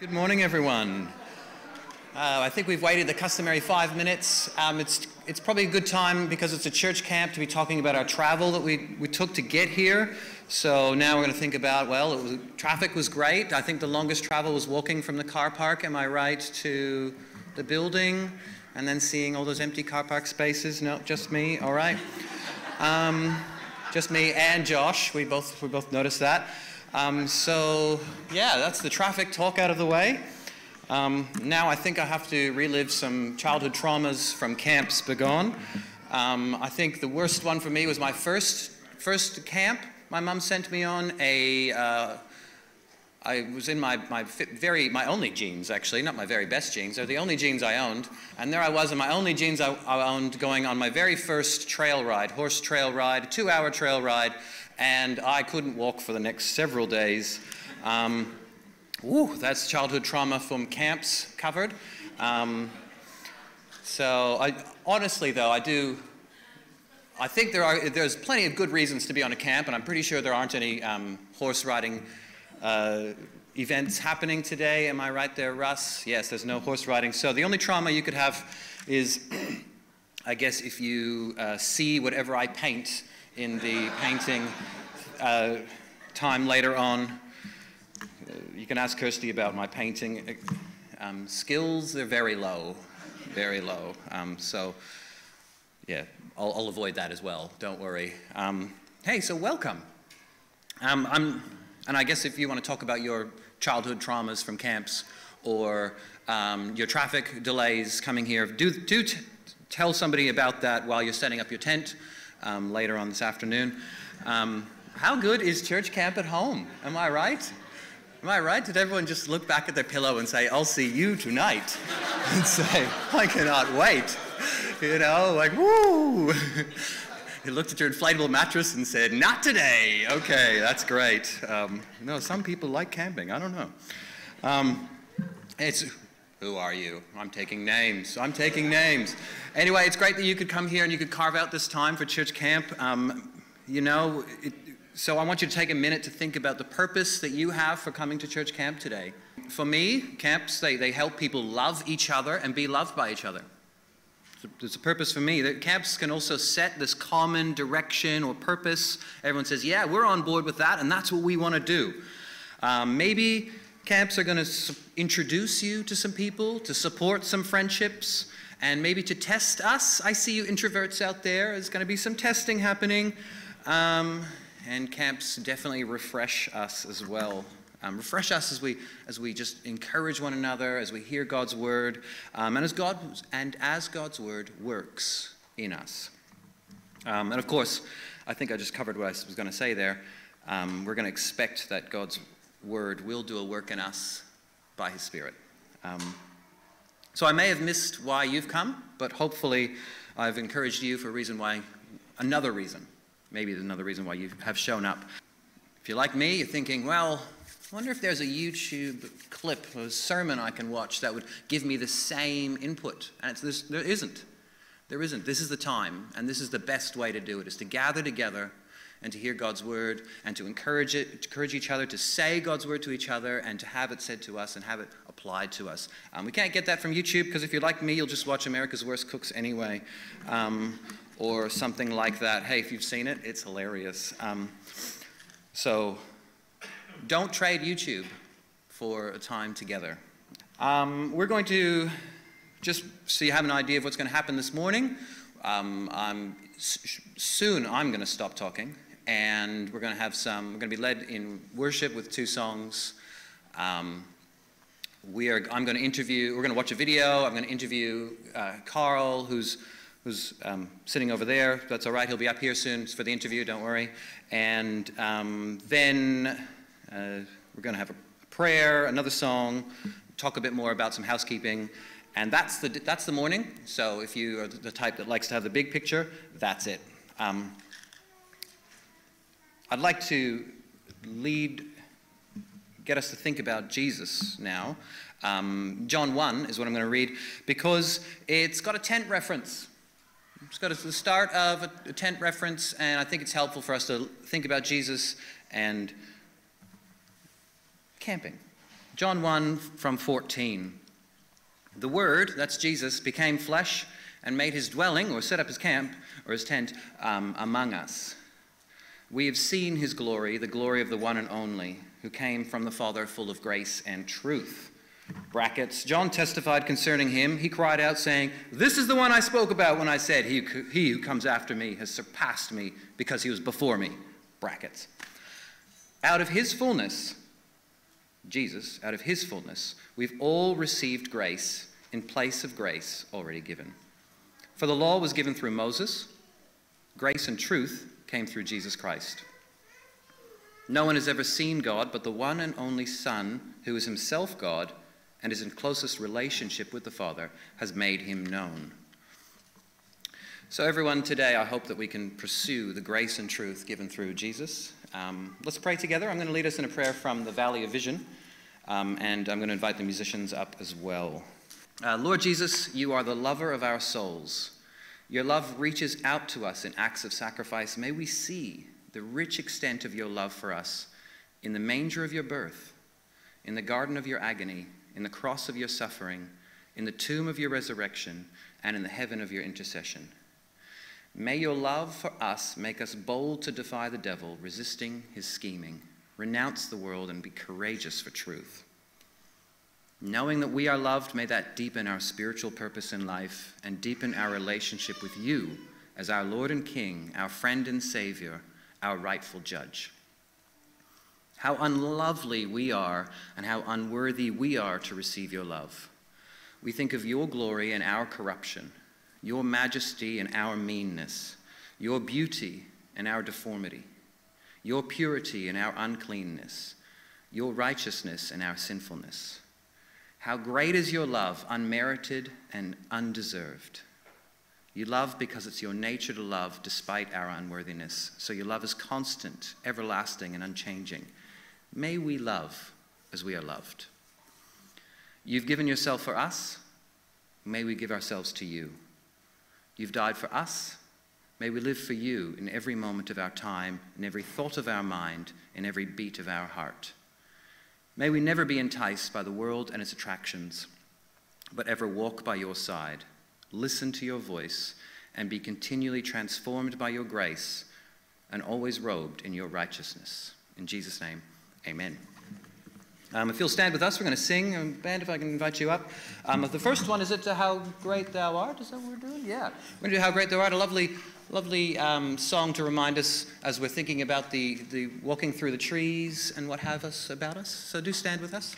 Good morning, everyone. Uh, I think we've waited the customary five minutes. Um, it's, it's probably a good time because it's a church camp to be talking about our travel that we, we took to get here. So now we're going to think about, well, was, traffic was great. I think the longest travel was walking from the car park, am I right, to the building and then seeing all those empty car park spaces. No, just me, all right. Um, just me and Josh, we both, we both noticed that. Um, so yeah, that's the traffic talk out of the way. Um, now I think I have to relive some childhood traumas from camps begone. Um, I think the worst one for me was my first, first camp my mum sent me on. A, uh, I was in my, my very, my only jeans actually, not my very best jeans. They're the only jeans I owned. And there I was in my only jeans I, I owned going on my very first trail ride, horse trail ride, two hour trail ride. And I couldn't walk for the next several days. Um, Ooh, that's childhood trauma from camps covered. Um, so I, honestly, though, I do. I think there are there's plenty of good reasons to be on a camp, and I'm pretty sure there aren't any um, horse riding uh, events happening today. Am I right there, Russ? Yes, there's no horse riding. So the only trauma you could have is, I guess, if you uh, see whatever I paint in the painting uh, time later on you can ask Kirsty about my painting um, skills. They're very low, very low. Um, so, yeah, I'll, I'll, avoid that as well. Don't worry. Um, hey, so welcome. Um, I'm, and I guess if you want to talk about your childhood traumas from camps or um, your traffic delays coming here, do, do tell somebody about that while you're setting up your tent um, later on this afternoon. how good is church camp at home? Am I right? Am I right? Did everyone just look back at their pillow and say, I'll see you tonight? and say, I cannot wait. You know, like, woo! he looked at your inflatable mattress and said, Not today. Okay, that's great. Um, no, some people like camping. I don't know. Um, it's, who are you? I'm taking names. I'm taking names. Anyway, it's great that you could come here and you could carve out this time for church camp. Um, you know, it, so I want you to take a minute to think about the purpose that you have for coming to church camp today. For me, camps, they, they help people love each other and be loved by each other. There's a purpose for me. That camps can also set this common direction or purpose. Everyone says, yeah, we're on board with that, and that's what we want to do. Um, maybe camps are going to introduce you to some people, to support some friendships, and maybe to test us. I see you introverts out there. There's going to be some testing happening. Um, and camps definitely refresh us as well. Um, refresh us as we, as we just encourage one another, as we hear God's word, um, and, as God, and as God's word works in us. Um, and of course, I think I just covered what I was going to say there. Um, we're going to expect that God's word will do a work in us by his Spirit. Um, so I may have missed why you've come, but hopefully I've encouraged you for a reason why, another reason maybe there's another reason why you have shown up. If you're like me, you're thinking, well, I wonder if there's a YouTube clip or a sermon I can watch that would give me the same input. And it's, there isn't. There isn't. This is the time, and this is the best way to do it, is to gather together and to hear God's word and to encourage it, encourage each other, to say God's word to each other and to have it said to us and have it applied to us. Um, we can't get that from YouTube because if you're like me, you'll just watch America's Worst Cooks anyway. Um, or something like that. Hey, if you've seen it, it's hilarious. Um, so don't trade YouTube for a time together. Um, we're going to, just so you have an idea of what's going to happen this morning, um, I'm, soon I'm going to stop talking and we're going to have some, we're going to be led in worship with two songs. Um, we are, I'm going to interview, we're going to watch a video, I'm going to interview uh, Karl, who's who's um, sitting over there. That's all right. He'll be up here soon for the interview. Don't worry. And um, then uh, we're going to have a prayer, another song, talk a bit more about some housekeeping. And that's the, that's the morning. So if you are the type that likes to have the big picture, that's it. Um, I'd like to lead, get us to think about Jesus now. Um, John 1 is what I'm going to read because it's got a tent reference. It's got the start of a, tent reference, and I think it's helpful for us to think about Jesus and camping. John 1 from 14. The Word, that's Jesus, became flesh and made his dwelling, or set up his camp, or his tent, um, among us. We have seen his glory, the glory of the one and only, who came from the Father, full of grace and truth. Brackets. John testified concerning him. He cried out, saying, This is the one I spoke about when I said, He, he who comes after me has surpassed me because he was before me. Brackets. Out of his fullness, Jesus, out of his fullness, we've all received grace in place of grace already given. For the law was given through Moses, grace and truth came through Jesus Christ. No one has ever seen God, but the one and only Son, who is himself God and is in closest relationship with the Father, has made him known. So, everyone, today I hope that we can pursue the grace and truth given through Jesus. Um, let's pray together. I'm going to lead us in a prayer from the Valley of Vision, um, and I'm going to invite the musicians up as well. Uh, Lord Jesus, you are the lover of our souls. Your love reaches out to us in acts of sacrifice. May we see the rich extent of your love for us in the manger of your birth, in the garden of your agony, in the cross of your suffering, in the tomb of your resurrection, and in the heaven of your intercession. May your love for us make us bold to defy the devil, resisting his scheming, renounce the world, and be courageous for truth. Knowing that we are loved, may that deepen our spiritual purpose in life and deepen our relationship with you as our Lord and King, our friend and Savior, our rightful judge. How unlovely we are and how unworthy we are to receive your love. We think of your glory and our corruption, your majesty and our meanness, your beauty and our deformity, your purity and our uncleanness, your righteousness and our sinfulness. How great is your love, unmerited and undeserved. You love because it's your nature to love despite our unworthiness. So your love is constant, everlasting, and unchanging. May we love as we are loved. You've given yourself for us. May we give ourselves to you. You've died for us. May we live for you in every moment of our time, in every thought of our mind, in every beat of our heart. May we never be enticed by the world and its attractions, but ever walk by your side listen to your voice, and be continually transformed by your grace and always robed in your righteousness. In Jesus' name, amen. Um, if you'll stand with us, we're going to sing. Um, band, if I can invite you up. Um, the first one is it uh, How Great Thou Art? Is that what we're doing? Yeah. We're going to do How Great Thou Art, a lovely, lovely um, song to remind us as we're thinking about the, the walking through the trees and what have us about us. So do stand with us.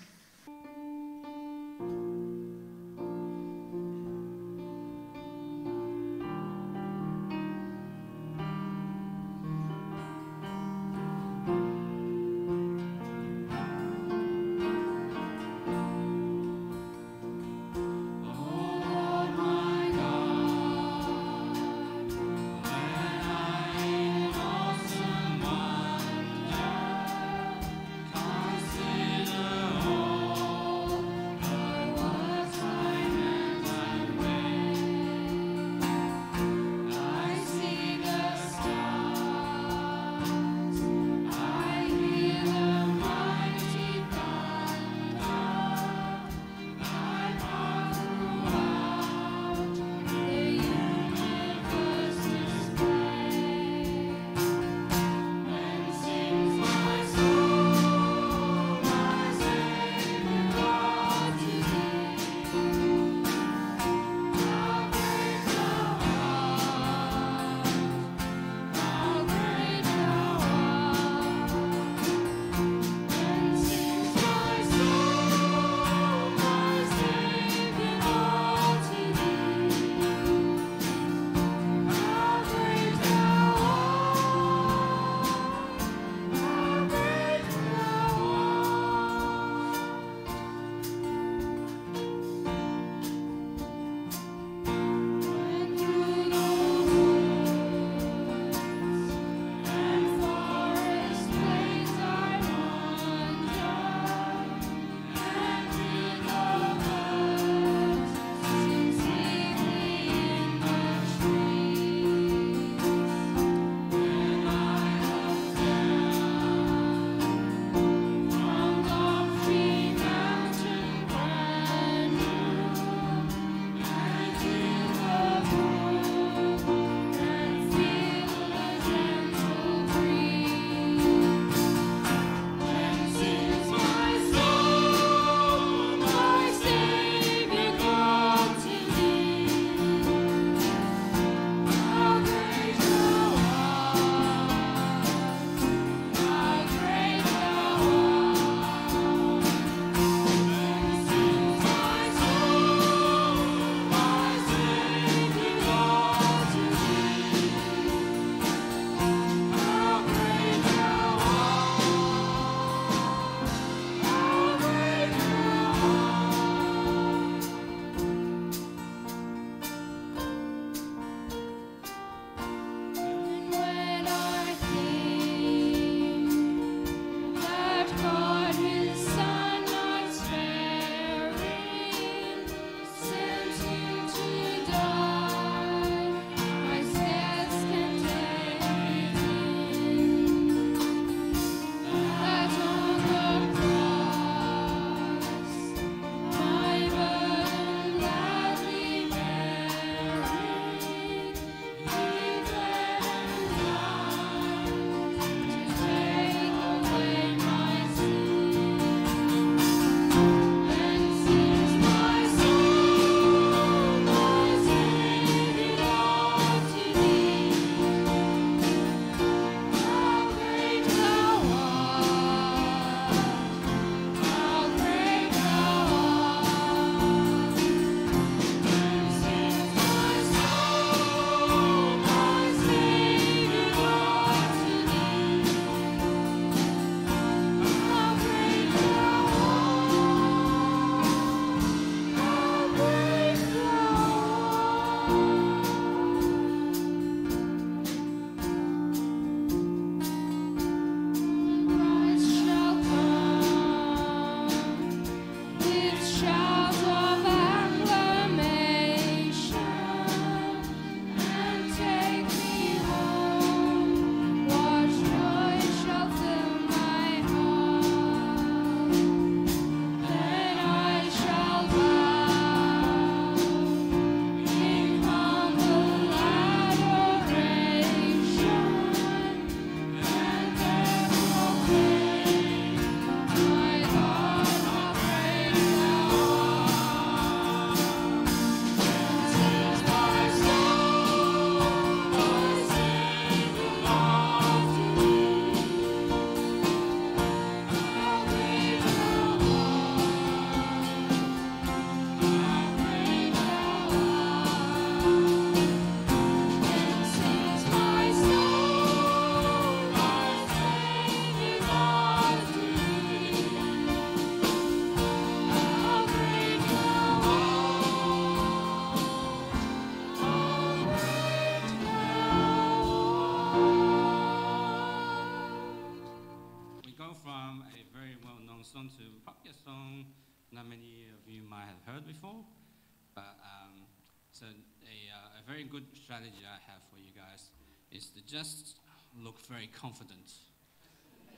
Strategy I have for you guys is to just look very confident.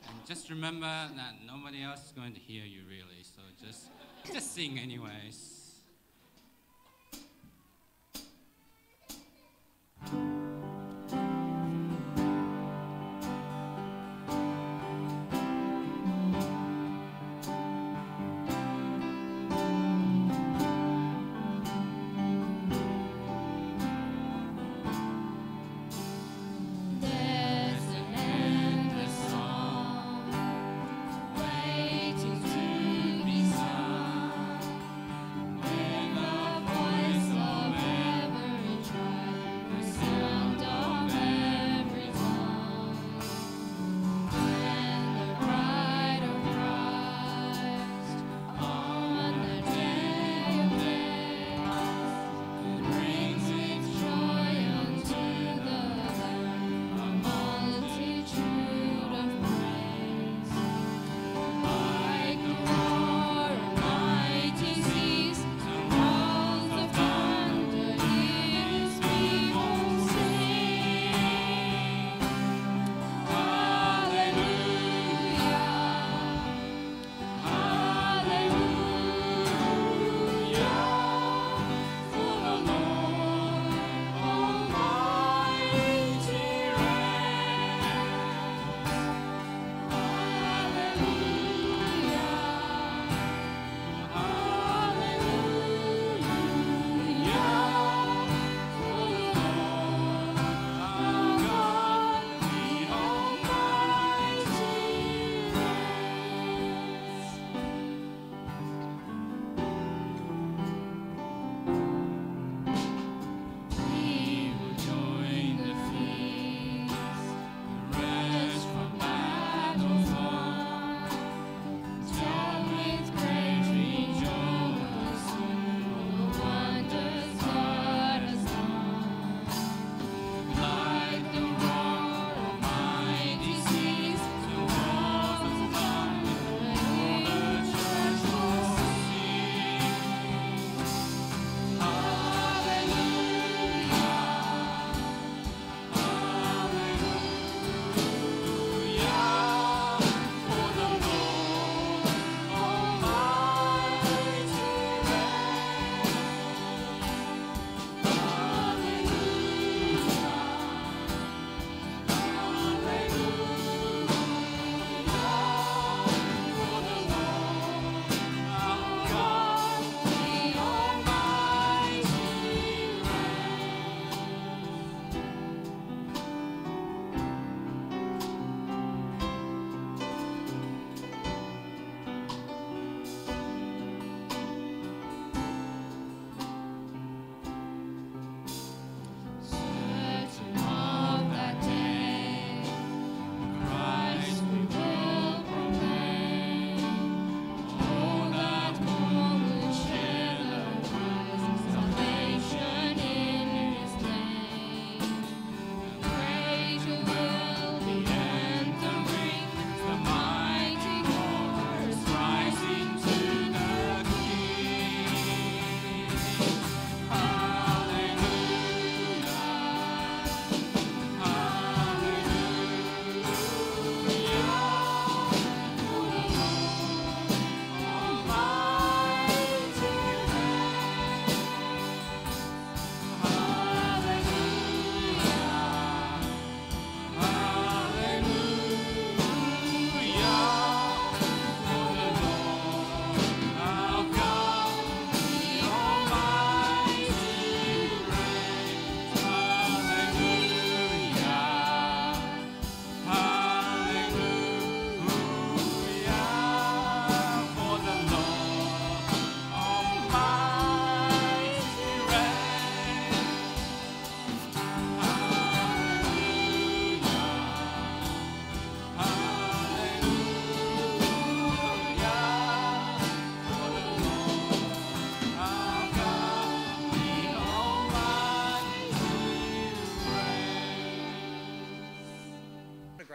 And just remember that nobody else is going to hear you really, so just, just sing anyways.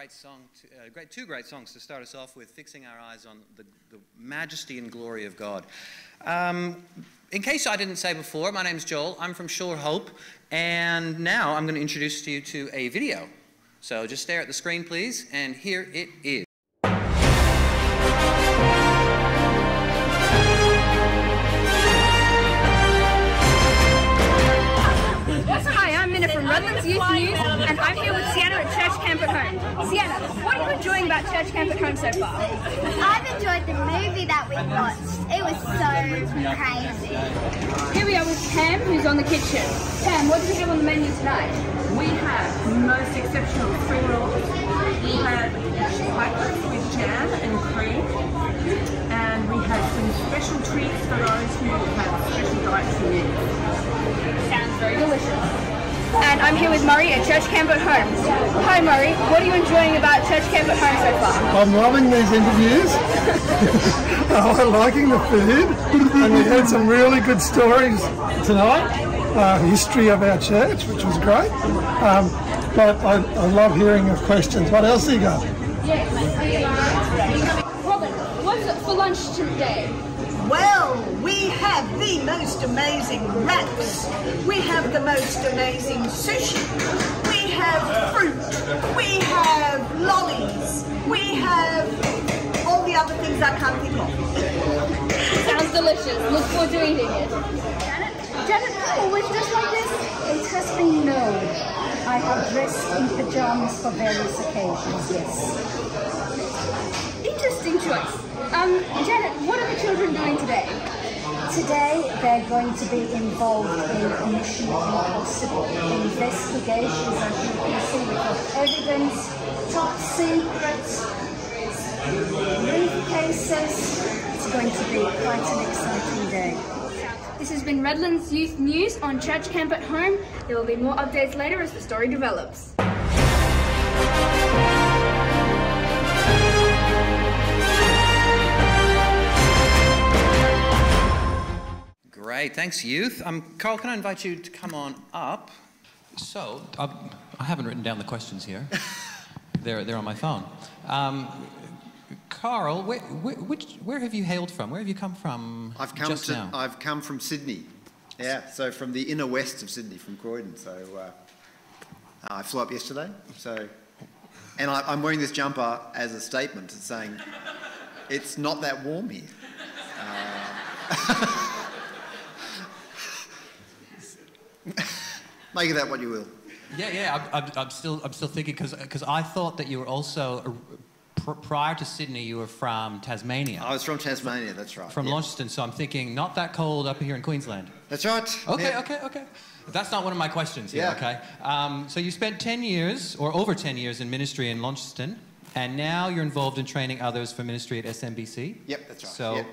Great song, to, uh, great, two great songs to start us off with, fixing our eyes on the, the majesty and glory of God. Um, in case I didn't say before, my name's Joel. I'm from Shore Hope, and now I'm going to introduce you to a video. So just stare at the screen, please, and here it is. About Church Camp at Home so far? I've enjoyed the movie that we watched. It was so crazy. Here we are with Pam, who's on the kitchen. Pam, what do we have on the menu tonight? We have most exceptional spring rolls. We have pikelets with jam and cream. And we have some special treats for those who have special diets dietary needs. Sounds very delicious. And I'm here with Murray at Church Camp at Home. Hi Murray, what are you enjoying about Church Camp at Home so far? I'm loving these interviews. I'm liking the food, and we had some really good stories tonight. Uh, history of our church, which was great. Um, but I, I love hearing your questions. What else have you got? Robin, what's it for lunch today? Well, we have the most amazing wraps. We have the most amazing sushi. We have fruit. We have lollies. We have all the other things I can't think of. Sounds delicious. Look forward to eating it. Janet, Janet always dressed like this? It has been known. I have dressed in pajamas for various occasions, yes. Interesting choice. Um, Janet, what are the children doing today? Today they're going to be involved in a Mission Impossible investigations, as you can see, of evidence, top secrets, briefcases. It's going to be quite an exciting day. This has been Redlands Youth News on Church Camp at Home. There will be more updates later as the story develops. Great, thanks, youth. Um, Karl, can I invite you to come on up? So, I, I haven't written down the questions here. they're, they're on my phone. Um, Karl, where, where, which, where have you hailed from? Where have you come from I've come just to, now? I've come from Sydney. Yeah, so from the inner west of Sydney, from Croydon. So uh, I flew up yesterday. So, and I, I'm wearing this jumper as a statement, it's saying it's not that warm here. Uh, make of that what you will. Yeah, yeah. I'm, I'm, I'm still, I'm still thinking because I thought that you were also uh, pr- prior to Sydney, you were from Tasmania, I was from Tasmania. That's right. from yeah. Launceston. So I'm thinking not that cold up here in Queensland. That's right. Okay, yeah. okay, okay. That's not one of my questions here, Yeah. okay? Um, so you spent 10 years, or over 10 years, in ministry in Launceston, and now you're involved in training others for ministry at SMBC? Yep, that's right. So Yep.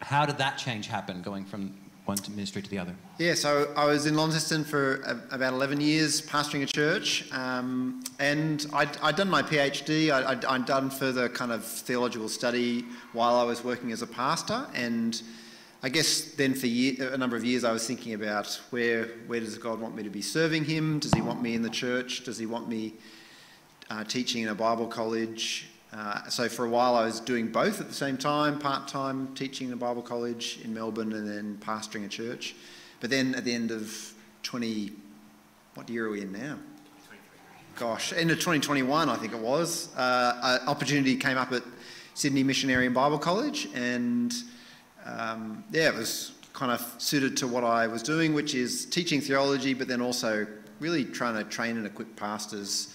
how did that change happen, going from one ministry to the other? Yeah, so I was in Launceston for about 11 years, pastoring a church, um, and I'd, I'd done my PhD. I, I'd, I'd done further kind of theological study while I was working as a pastor, and I guess then for year, a number of years I was thinking about where where does God want me to be serving Him? Does He want me in the church? Does He want me uh, teaching in a Bible college? Uh, so for a while I was doing both at the same time, part-time teaching in a Bible college in Melbourne and then pastoring a church. But then at the end of 20, what year are we in now? Gosh, end of 2021 I think it was, uh, an opportunity came up at Sydney Missionary and Bible College and um, yeah, it was kind of suited to what I was doing, which is teaching theology, but then also really trying to train and equip pastors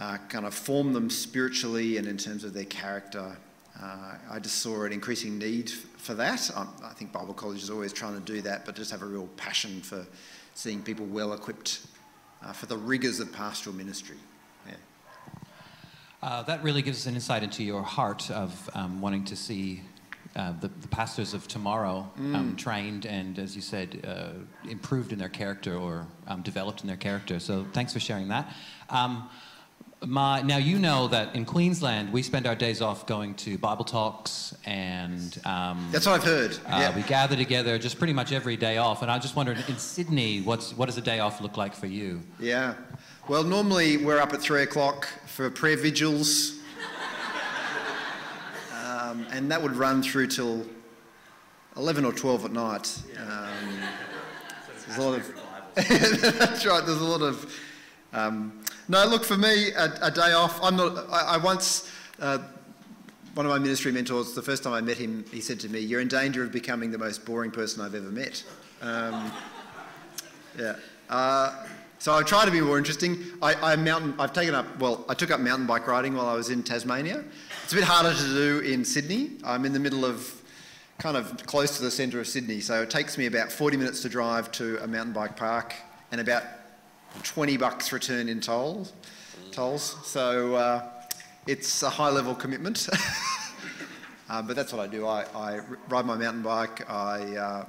uh, kind of form them spiritually and in terms of their character. Uh, I just saw an increasing need for that. Um, I think Bible College is always trying to do that, but just have a real passion for seeing people well equipped uh, for the rigours of pastoral ministry. Yeah. Uh, that really gives us an insight into your heart of um, wanting to see uh, the, the pastors of tomorrow um, trained and, as you said, uh, improved in their character or um, developed in their character. So thanks for sharing that. Um, my, now you know that in Queensland we spend our days off going to Bible talks and um, That's what I've heard. uh, yeah. we gather together just pretty much every day off. And I just wondered in Sydney, what's what does a day off look like for you? Yeah. Well, normally we're up at three o'clock for prayer vigils, um, and that would run through till 11 or 12 at night. Um, there's a lot of. that's right. There's a lot of. No, look for me, a, a, day off. I'm not. I, I once. Uh, one of my ministry mentors, the first time I met him, he said to me, "You're in danger of becoming the most boring person I've ever met." Um, yeah. Uh, so I try to be more interesting. I, I mountain. I've taken up. Well, I took up mountain bike riding while I was in Tasmania. It's a bit harder to do in Sydney. I'm in the middle of kind of close to the centre of Sydney, so it takes me about 40 minutes to drive to a mountain bike park and about 20 bucks return in tolls. Tolls. So uh, it's a high level commitment. uh, but that's what I do. I, I ride my mountain bike. I uh,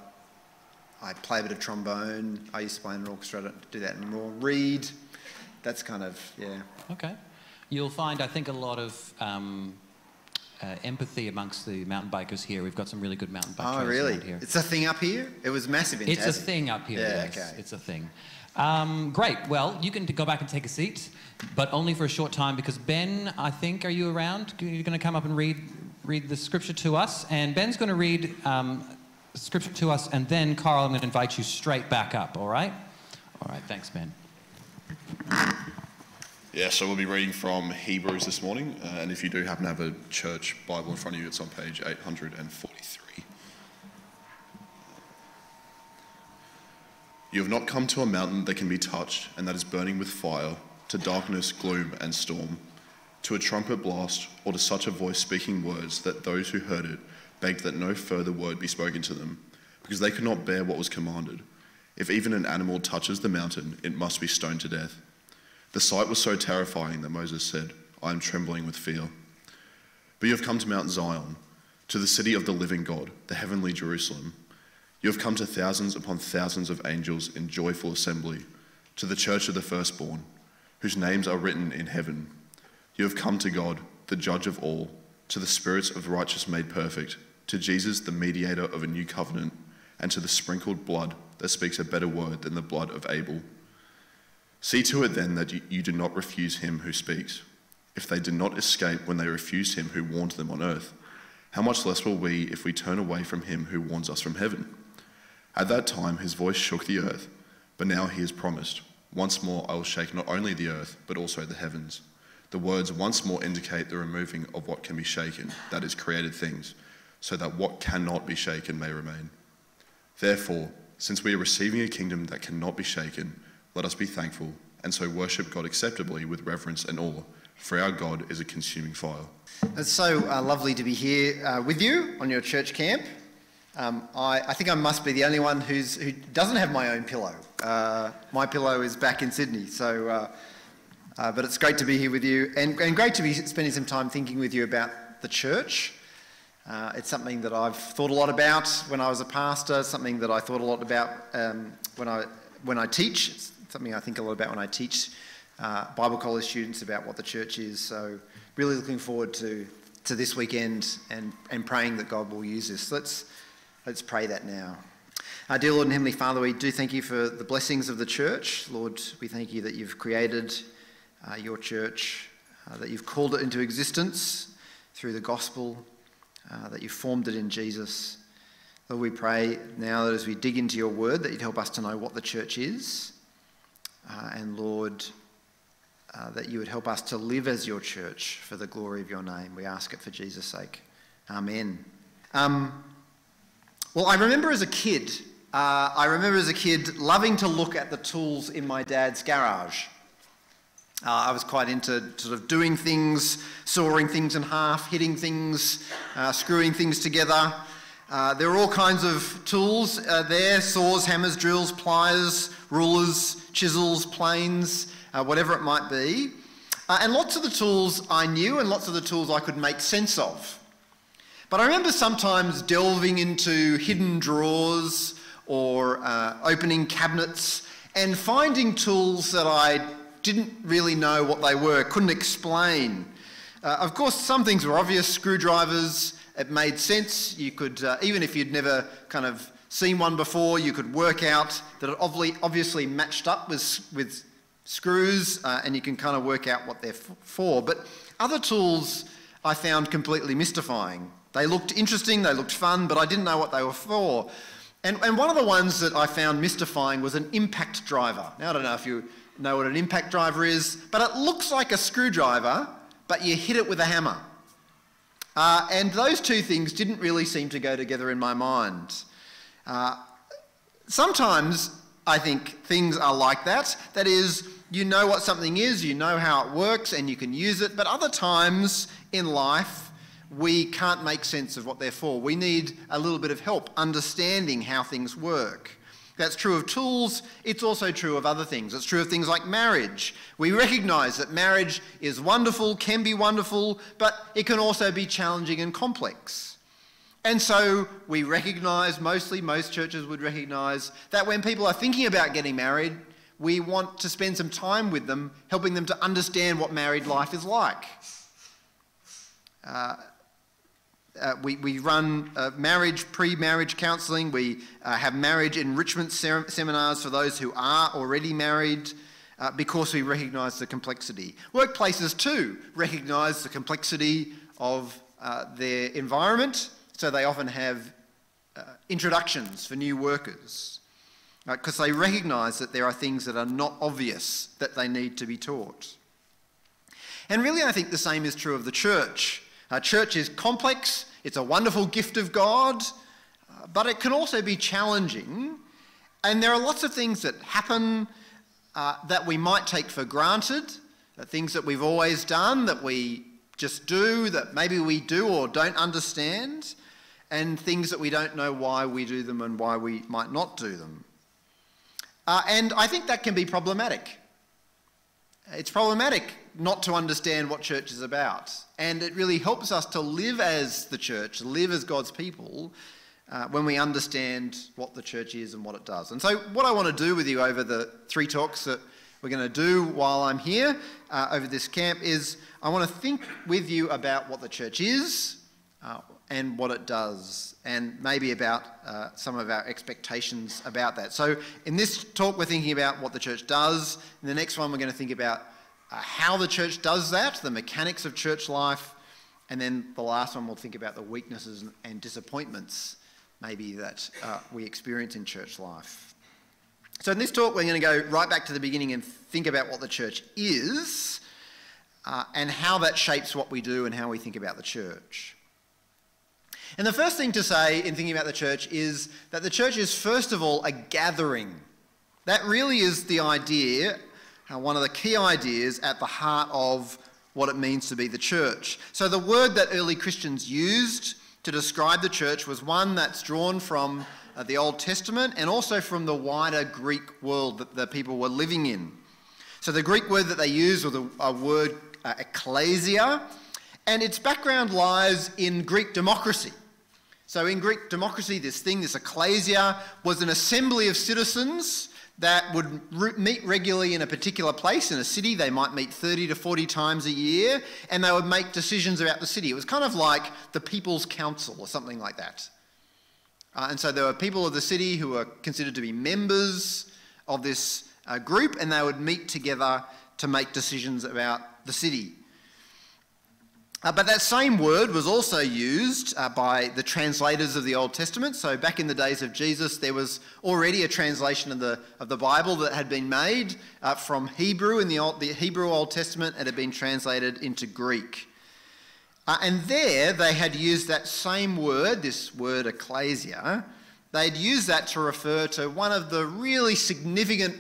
I play a bit of trombone. I used to play in an orchestra. I don't do that anymore. Read. That's kind of yeah. Okay. You'll find, I think, a lot of um, uh, empathy amongst the mountain bikers here. We've got some really good mountain bike Oh, really? here. It's a thing up here. It was massive in It's a thing up here. Yeah, yes. okay. It's a thing. Um, great. Well, you can go back and take a seat, but only for a short time because Ben, I think, are you around? You're going to come up and read read the scripture to us, and Ben's going to read um, scripture to us, and then Karl, I'm going to invite you straight back up. All right? All right. Thanks, Ben. Yeah, so we'll be reading from Hebrews this morning, uh, and if you do happen to have a church Bible in front of you, it's on page 843. You have not come to a mountain that can be touched and that is burning with fire, to darkness, gloom, and storm, to a trumpet blast, or to such a voice speaking words that those who heard it begged that no further word be spoken to them, because they could not bear what was commanded. If even an animal touches the mountain, it must be stoned to death. The sight was so terrifying that Moses said, I am trembling with fear. But you have come to Mount Zion, to the city of the living God, the heavenly Jerusalem. You have come to thousands upon thousands of angels in joyful assembly, to the church of the firstborn, whose names are written in heaven. You have come to God, the judge of all, to the spirits of righteous made perfect, to Jesus, the mediator of a new covenant, and to the sprinkled blood that speaks a better word than the blood of Abel. See to it then that you, do not refuse him who speaks. If they did not escape when they refused him who warned them on earth, how much less will we if we turn away from him who warns us from heaven? At that time his voice shook the earth, but now he has promised, Once more I will shake not only the earth, but also the heavens. The words once more indicate the removing of what can be shaken, that is, created things, so that what cannot be shaken may remain. Therefore, since we are receiving a kingdom that cannot be shaken, let us be thankful and so worship God acceptably with reverence and awe, for our God is a consuming fire. It's so uh, lovely to be here uh, with you on your church camp. Um, I, I think I must be the only one who's, who doesn't have my own pillow. Uh, my pillow is back in Sydney, so uh, uh, but it's great to be here with you and, and great to be spending some time thinking with you about the church. Uh, it's something that I've thought a lot about when I was a pastor, something that I thought a lot about um, when, I, when I teach. It's something I think a lot about when I teach uh, Bible college students about what the church is. So, really looking forward to, to this weekend and, and praying that God will use this. Let's, let's pray that now. Our dear Lord and Heavenly Father, we do thank you for the blessings of the church. Lord, we thank you that you've created uh, your church, uh, that you've called it into existence through the gospel, uh, that you've formed it in Jesus. Lord, we pray now that as we dig into your word, that you'd help us to know what the church is. Uh, and Lord, uh, that you would help us to live as your church for the glory of your name. We ask it for Jesus' sake. Amen. Um, well, I remember as a kid, uh, I remember as a kid loving to look at the tools in my dad's garage. Uh, I was quite into sort of doing things, sawing things in half, hitting things, uh, screwing things together. Uh, there were all kinds of tools uh, there saws, hammers, drills, pliers, rulers, chisels, planes, uh, whatever it might be. And lots of the tools I knew and lots of the tools I could make sense of. But I remember sometimes delving into hidden drawers or uh, opening cabinets and finding tools that I didn't really know what they were, couldn't explain. Uh, of course, some things were obvious screwdrivers, it made sense. You could, uh, even if you'd never kind of seen one before, you could work out that it obviously, matched up with, with screws, uh, and you can kind of work out what they're for. But other tools I found completely mystifying. They looked interesting, they looked fun, but I didn't know what they were for. And, and one of the ones that I found mystifying was an impact driver. Now, I don't know if you know what an impact driver is, but it looks like a screwdriver, but you hit it with a hammer. Uh, and those two things didn't really seem to go together in my mind. Uh, sometimes I think things are like that. That is, you know what something is, you know how it works, and you can use it. But other times in life, we can't make sense of what they're for. We need a little bit of help understanding how things work. That's true of tools, it's also true of other things. It's true of things like marriage. We recognise that marriage is wonderful, can be wonderful, but it can also be challenging and complex. And so we recognise, mostly most churches would recognise, that when people are thinking about getting married, we want to spend some time with them, helping them to understand what married life is like. Uh, uh, we, we run uh, marriage, pre marriage counselling. We uh, have marriage enrichment seminars for those who are already married uh, because we recognise the complexity. Workplaces, too, recognise the complexity of uh, their environment, so they often have uh, introductions for new workers because they recognise that there are things that are not obvious that they need to be taught. And really, I think the same is true of the church. Uh, church is complex, it's a wonderful gift of God, uh, but it can also be challenging. And there are lots of things that happen uh, that we might take for granted, things that we've always done, that we just do, that maybe we do or don't understand, and things that we don't know why we do them and why we might not do them. Uh, and I think that can be problematic. It's problematic not to understand what church is about. And it really helps us to live as the church, live as God's people, uh, when we understand what the church is and what it does. And so, what I want to do with you over the three talks that we're going to do while I'm here uh, over this camp is I want to think with you about what the church is uh, and what it does, and maybe about uh, some of our expectations about that. So, in this talk, we're thinking about what the church does. In the next one, we're going to think about uh, how the church does that, the mechanics of church life, and then the last one we'll think about the weaknesses and disappointments maybe that uh, we experience in church life. So in this talk, we're going to go right back to the beginning and think about what the church is uh, and how that shapes what we do and how we think about the church. And the first thing to say in thinking about the church is that the church is, first of all, a gathering. That really is the idea one of the key ideas at the heart of what it means to be the church. So, the word that early Christians used to describe the church was one that's drawn from uh, the Old Testament and also from the wider Greek world that the people were living in. So, the Greek word that they used was a, a word uh, ecclesia, and its background lies in Greek democracy. So, in Greek democracy, this thing, this ecclesia, was an assembly of citizens that would meet regularly in a particular place in a city. They might meet 30 to 40 times a year and they would make decisions about the city. It was kind of like the People's Council or something like that. Uh, and so there were people of the city who were considered to be members of this uh, group and they would meet together to make decisions about the city. Uh, but that same word was also used uh, by the translators of the Old Testament. So back in the days of Jesus, there was already a translation of the, of the Bible that had been made uh, from Hebrew in the, Old, the Hebrew Old Testament and had been translated into Greek. Uh, and there they had used that same word, this word ecclesia, they'd used that to refer to one of the really significant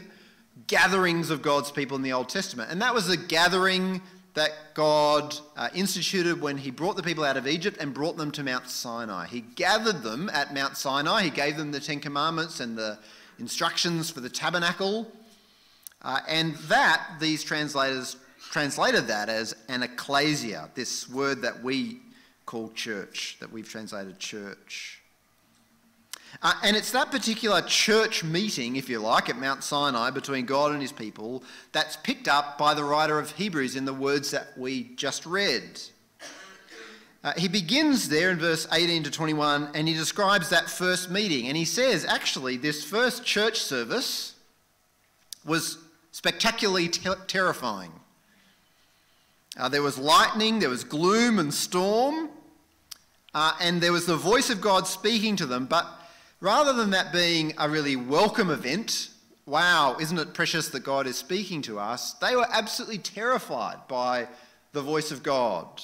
gatherings of God's people in the Old Testament. And that was the gathering that God uh, instituted when he brought the people out of Egypt and brought them to Mount Sinai. He gathered them at Mount Sinai. He gave them the Ten Commandments and the instructions for the tabernacle. Uh, and that, these translators translated that as an ecclesia, this word that we call church, that we've translated church. Uh, and it's that particular church meeting, if you like, at Mount Sinai between God and his people that's picked up by the writer of Hebrews in the words that we just read. Uh, he begins there in verse 18 to 21 and he describes that first meeting. And he says, actually, this first church service was spectacularly te- terrifying. Uh, there was lightning, there was gloom and storm, uh, and there was the voice of God speaking to them. But rather than that being a really welcome event, wow, isn't it precious that God is speaking to us? They were absolutely terrified by the voice of God.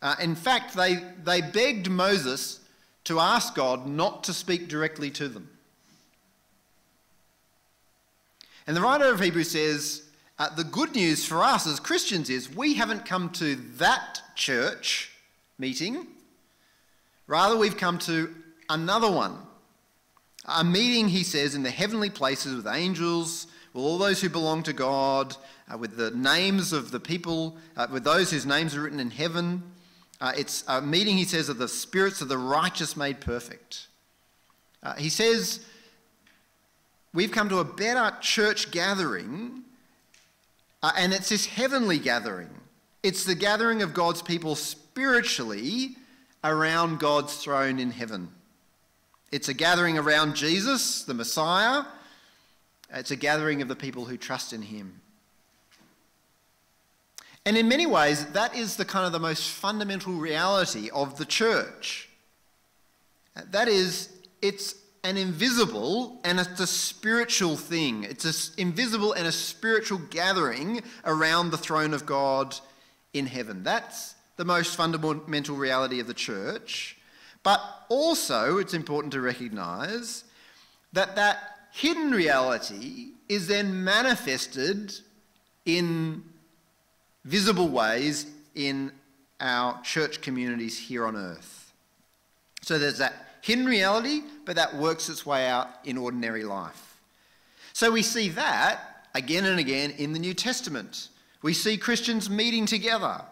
Uh, in fact, they, they begged Moses to ask God not to speak directly to them. And the writer of Hebrews says, uh, the good news for us as Christians is we haven't come to that church meeting. Rather, we've come to another one. A meeting, he says, in the heavenly places with angels, with all those who belong to God, uh, with the names of the people, uh, with those whose names are written in heaven. Uh, it's a meeting, he says, of the spirits of the righteous made perfect. Uh, he says, we've come to a better church gathering uh, and it's this heavenly gathering. It's the gathering of God's people spiritually around God's throne in heaven. It's a gathering around Jesus, the Messiah. It's a gathering of the people who trust in him. And in many ways, that is the kind of the most fundamental reality of the church. That is, it's an invisible and it's a spiritual thing. It's an invisible and a spiritual gathering around the throne of God in heaven. That's the most fundamental reality of the church. But also, it's important to recognize that that hidden reality is then manifested in visible ways in our church communities here on earth. So there's that hidden reality, but that works its way out in ordinary life. So we see that again and again in the New Testament. We see Christians meeting together.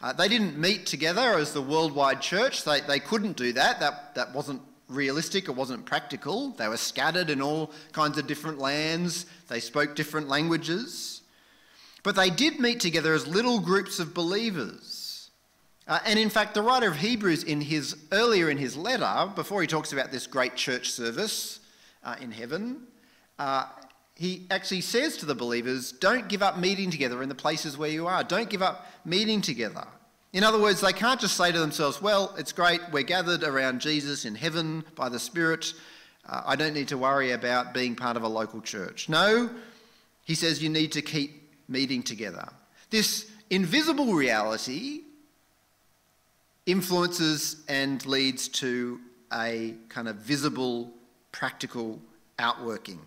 Uh, they didn't meet together as the worldwide church. They, they couldn't do that. that. That wasn't realistic, it wasn't practical. They were scattered in all kinds of different lands, they spoke different languages. But they did meet together as little groups of believers. Uh, and in fact, the writer of Hebrews, in his earlier in his letter, before he talks about this great church service uh, in heaven, uh, he actually says to the believers, "Don't give up meeting together in the places where you are. Don't give up meeting together." In other words, they can't just say to themselves, "Well, it's great. We're gathered around Jesus in heaven by the Spirit. Uh, I don't need to worry about being part of a local church." No, he says you need to keep meeting together. This invisible reality influences and leads to a kind of visible, practical outworking.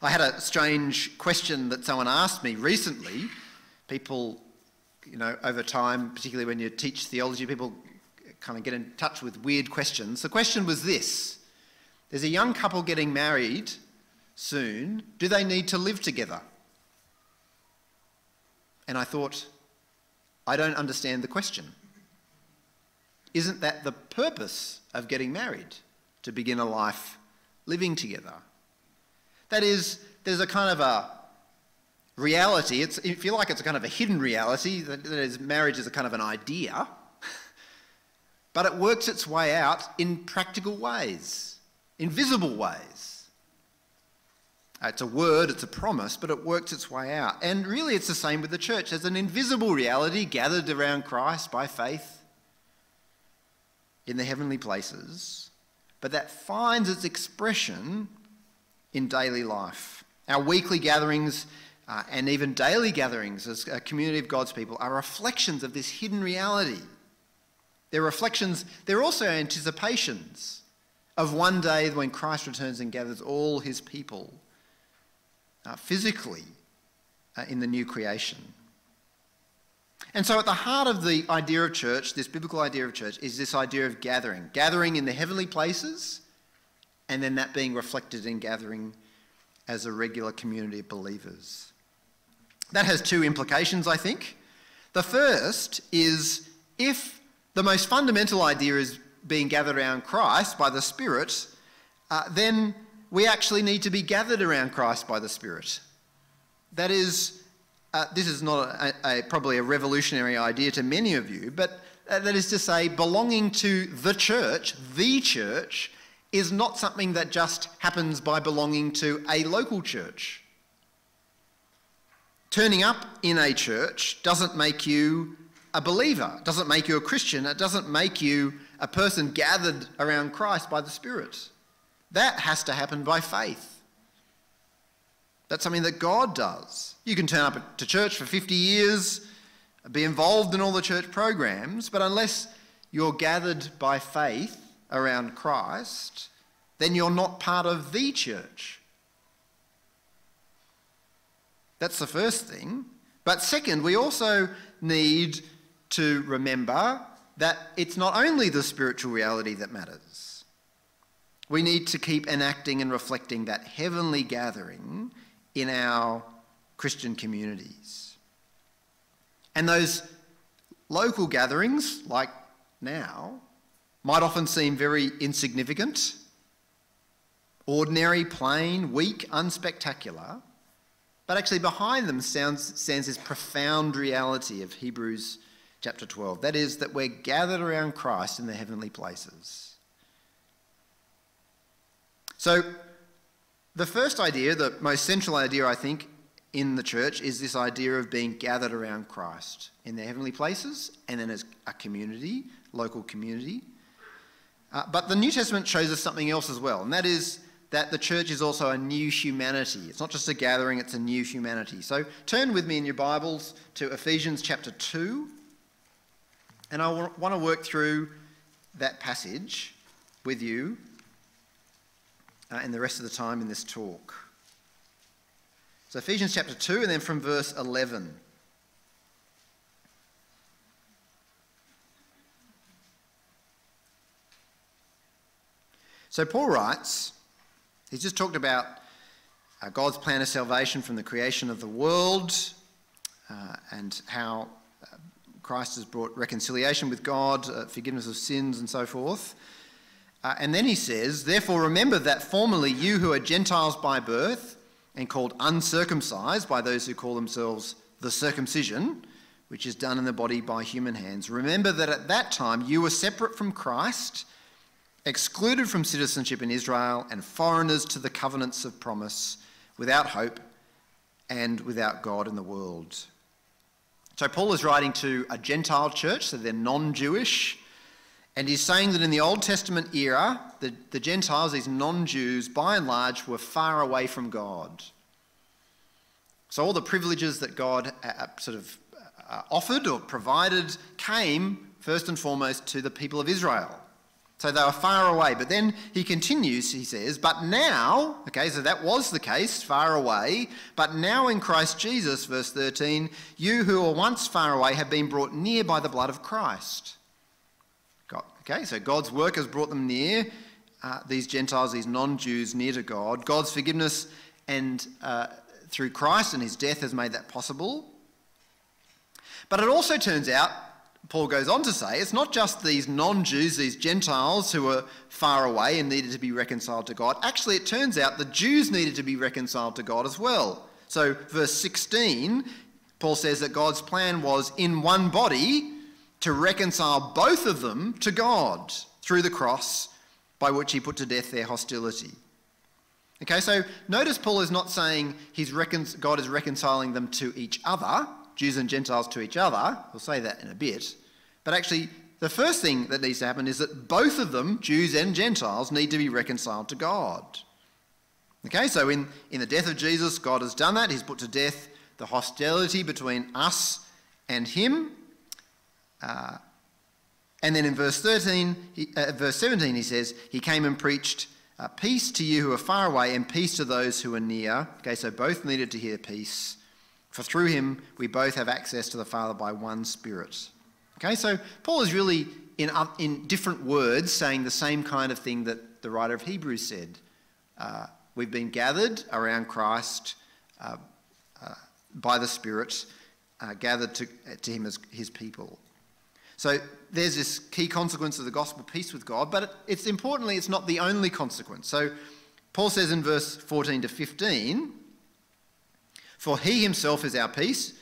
I had a strange question that someone asked me recently. People, you know, over time, particularly when you teach theology, people kind of get in touch with weird questions. The question was this There's a young couple getting married soon. Do they need to live together? And I thought, I don't understand the question. Isn't that the purpose of getting married? To begin a life living together. That is, there's a kind of a reality, it's, if you like, it's a kind of a hidden reality, that is, marriage is a kind of an idea, but it works its way out in practical ways, in visible ways. Uh, it's a word, it's a promise, but it works its way out. And really, it's the same with the church. There's an invisible reality gathered around Christ by faith in the heavenly places, but that finds its expression in daily life. Our weekly gatherings uh, and even daily gatherings as a community of God's people are reflections of this hidden reality. They're reflections, they're also anticipations of one day when Christ returns and gathers all his people uh, physically uh, in the new creation. And so, at the heart of the idea of church, this biblical idea of church, is this idea of gathering gathering in the heavenly places, and then that being reflected in gathering as a regular community of believers. That has two implications, I think. The first is if the most fundamental idea is being gathered around Christ by the Spirit, uh, then we actually need to be gathered around Christ by the Spirit. That is, uh, this is not a, a, probably a revolutionary idea to many of you, but uh, that is to say, belonging to the church, the church, is not something that just happens by belonging to a local church. turning up in a church doesn't make you a believer, doesn't make you a Christian, it doesn't make you a person gathered around Christ by the Spirit. That has to happen by faith. That's something that God does. You can turn up to church for 50 years, be involved in all the church programs, but unless you're gathered by faith around Christ, then you're not part of the church. That's the first thing. But second, we also need to remember that it's not only the spiritual reality that matters. We need to keep enacting and reflecting that heavenly gathering in our Christian communities. And those local gatherings, like now, might often seem very insignificant, ordinary, plain, weak, unspectacular. But actually, behind them stands, stands this profound reality of Hebrews chapter 12. That is, that we're gathered around Christ in the heavenly places. So, the first idea, the most central idea, I think, in the church is this idea of being gathered around Christ in the heavenly places and then as a community, local community. Uh, but the New Testament shows us something else as well, and that is that the church is also a new humanity. It's not just a gathering, it's a new humanity. So turn with me in your Bibles to Ephesians chapter 2, and I want to work through that passage with you uh, and the rest of the time in this talk. So, Ephesians chapter 2, and then from verse 11. So, Paul writes, he's just talked about uh, God's plan of salvation from the creation of the world uh, and how uh, Christ has brought reconciliation with God, uh, forgiveness of sins, and so forth. Uh, and then he says, Therefore, remember that formerly you who are Gentiles by birth and called uncircumcised by those who call themselves the circumcision, which is done in the body by human hands, remember that at that time you were separate from Christ, excluded from citizenship in Israel, and foreigners to the covenants of promise, without hope and without God in the world. So, Paul is writing to a Gentile church, so they're non Jewish. And he's saying that in the Old Testament era, the, the Gentiles, these non Jews, by and large, were far away from God. So all the privileges that God uh, uh, sort of uh, offered or provided came first and foremost to the people of Israel. So they were far away. But then he continues, he says, But now, okay, so that was the case, far away. But now in Christ Jesus, verse 13, you who were once far away have been brought near by the blood of Christ. God, Okay, so God's work has brought them near, uh, these Gentiles, these non Jews, near to God. God's forgiveness and uh, through Christ and his death has made that possible. But it also turns out, Paul goes on to say, it's not just these non Jews, these Gentiles who are far away and needed to be reconciled to God. Actually, it turns out the Jews needed to be reconciled to God as well. So, verse 16, Paul says that God's plan was in one body to reconcile both of them to God through the cross by which he put to death their hostility. Okay, so notice Paul is not saying God is reconciling them to each other, Jews and Gentiles to each other. We'll say that in a bit. But actually, the first thing that needs to happen is that both of them, Jews and Gentiles, need to be reconciled to God. Okay, so in, in the death of Jesus, God has done that. He's put to death the hostility between us and Him. Uh, and then in verse 13, he, uh, verse 17, he says, He came and preached uh, peace to you who are far away and peace to those who are near. Okay, so both needed to hear peace. For through him we both have access to the Father by one Spirit. Okay, so Paul is really in, uh, in different words saying the same kind of thing that the writer of Hebrews said. Uh, we've been gathered around Christ uh, uh, by the Spirit, gathered to, to him as his people. So there's this key consequence of the gospel peace with God, but it's importantly, it's not the only consequence. So Paul says in verse 14 to 15, For he himself is our peace, uh,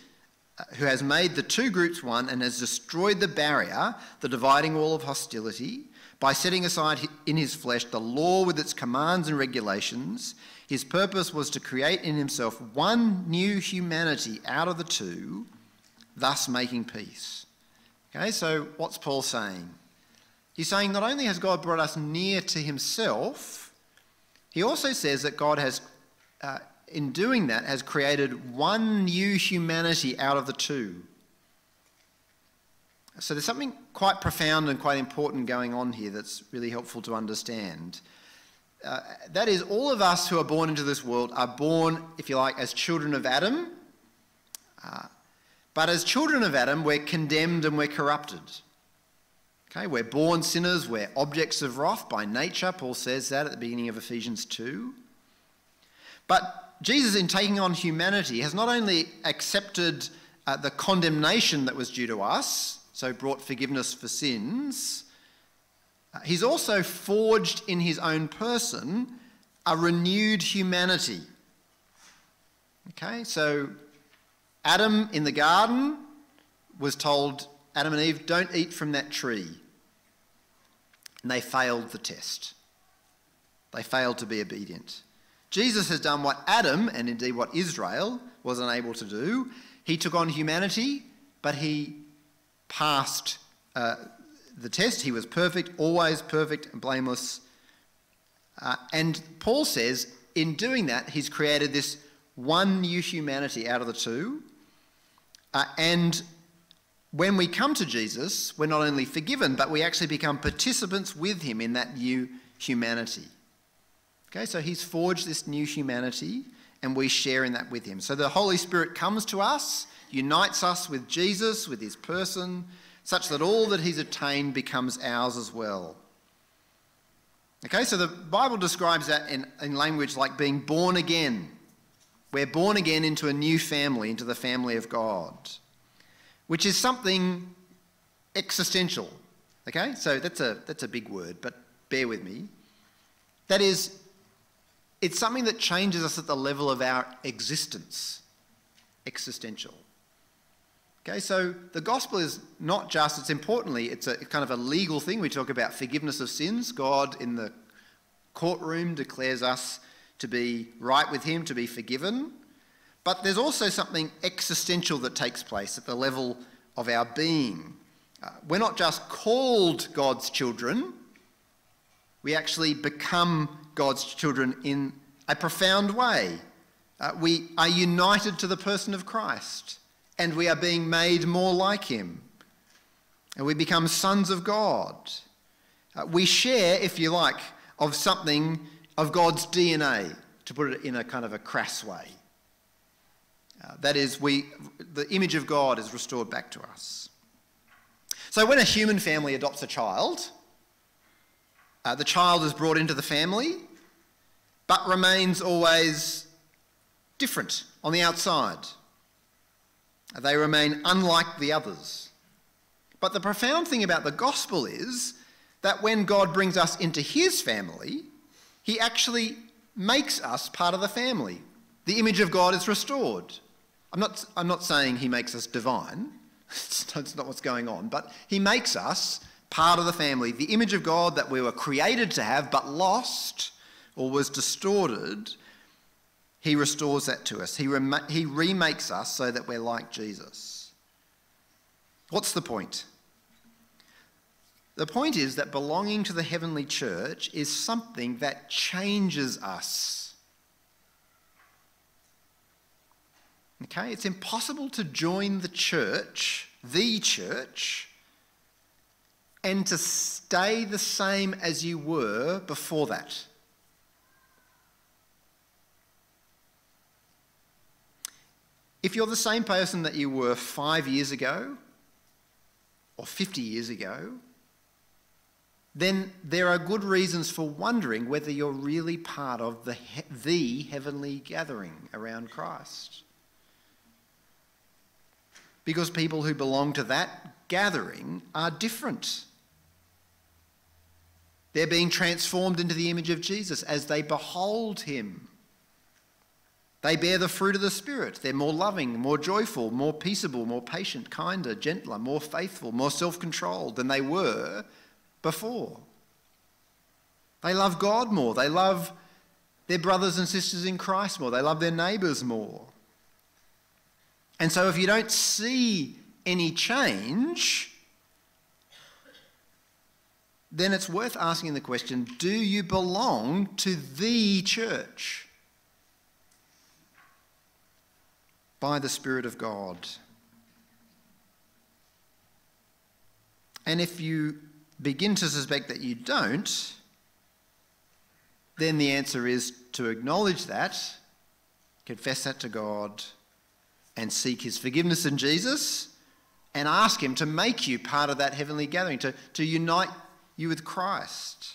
who has made the two groups one and has destroyed the barrier, the dividing wall of hostility, by setting aside in his flesh the law with its commands and regulations. His purpose was to create in himself one new humanity out of the two, thus making peace. Okay, so what's Paul saying? He's saying not only has God brought us near to himself, he also says that God has, uh, in doing that, has created one new humanity out of the two. So there's something quite profound and quite important going on here that's really helpful to understand. Uh, that is, all of us who are born into this world are born, if you like, as children of Adam. Uh, but as children of Adam, we're condemned and we're corrupted. Okay, we're born sinners, we're objects of wrath by nature. Paul says that at the beginning of Ephesians 2. But Jesus, in taking on humanity, has not only accepted uh, the condemnation that was due to us, so brought forgiveness for sins, uh, he's also forged in his own person a renewed humanity. Okay, so Adam in the garden was told, Adam and Eve, don't eat from that tree. And they failed the test. They failed to be obedient. Jesus has done what Adam, and indeed what Israel, was unable to do. He took on humanity, but he passed uh, the test. He was perfect, always perfect and blameless. Uh, and Paul says, in doing that, he's created this one new humanity out of the two. Uh, and when we come to Jesus, we're not only forgiven, but we actually become participants with him in that new humanity. Okay, so he's forged this new humanity, and we share in that with him. So the Holy Spirit comes to us unites us with Jesus, with his person, such that all that he's attained becomes ours as well. Okay, so the Bible describes that in, in language like being born again. We're born again into a new family, into the family of God, which is something existential. Okay, so that's a, that's a big word, but bear with me. That is, it's something that changes us at the level of our existence, existential. Okay, so the gospel is not just, it's importantly, it's a kind of a legal thing. We talk about forgiveness of sins. God in the courtroom declares us to be right with Him, to be forgiven. But there's also something existential that takes place at the level of our being. Uh, we're not just called God's children, we actually become God's children in a profound way. Uh, we are united to the person of Christ and we are being made more like him. And we become sons of God. Uh, we share, if you like, of something of God's DNA, to put it in a kind of a crass way. Uh, that is, we, the image of God is restored back to us. So when a human family adopts a child, uh, the child is brought into the family, but remains always different on the outside. They remain unlike the others. But the profound thing about the gospel is that when God brings us into his family, he actually makes us part of the family. The image of God is restored. I'm not, I'm not saying he makes us divine, that's not what's going on, but he makes us part of the family. The image of God that we were created to have but lost or was distorted he restores that to us. He, rem- he remakes us so that we're like Jesus. What's the point? The point is that belonging to the heavenly church is something that changes us. Okay, it's impossible to join the church, the church, and to stay the same as you were before that. If you're the same person that you were five years ago or 50 years ago, then there are good reasons for wondering whether you're really part of the, the heavenly gathering around Christ. Because people who belong to that gathering are different. They're being transformed into the image of Jesus as they behold him. They bear the fruit of the Spirit. They're more loving, more joyful, more peaceable, more patient, kinder, gentler, more faithful, more self controlled than they were before. They love God more. They love their brothers and sisters in Christ more. They love their neighbours more. And so if you don't see any change, then it's worth asking the question do you belong to the church by the Spirit of God? And if you begin to suspect that you don't, then the answer is to acknowledge that, confess that to God, and seek His forgiveness in Jesus, and ask Him to make you part of that heavenly gathering, to, to unite you with Christ.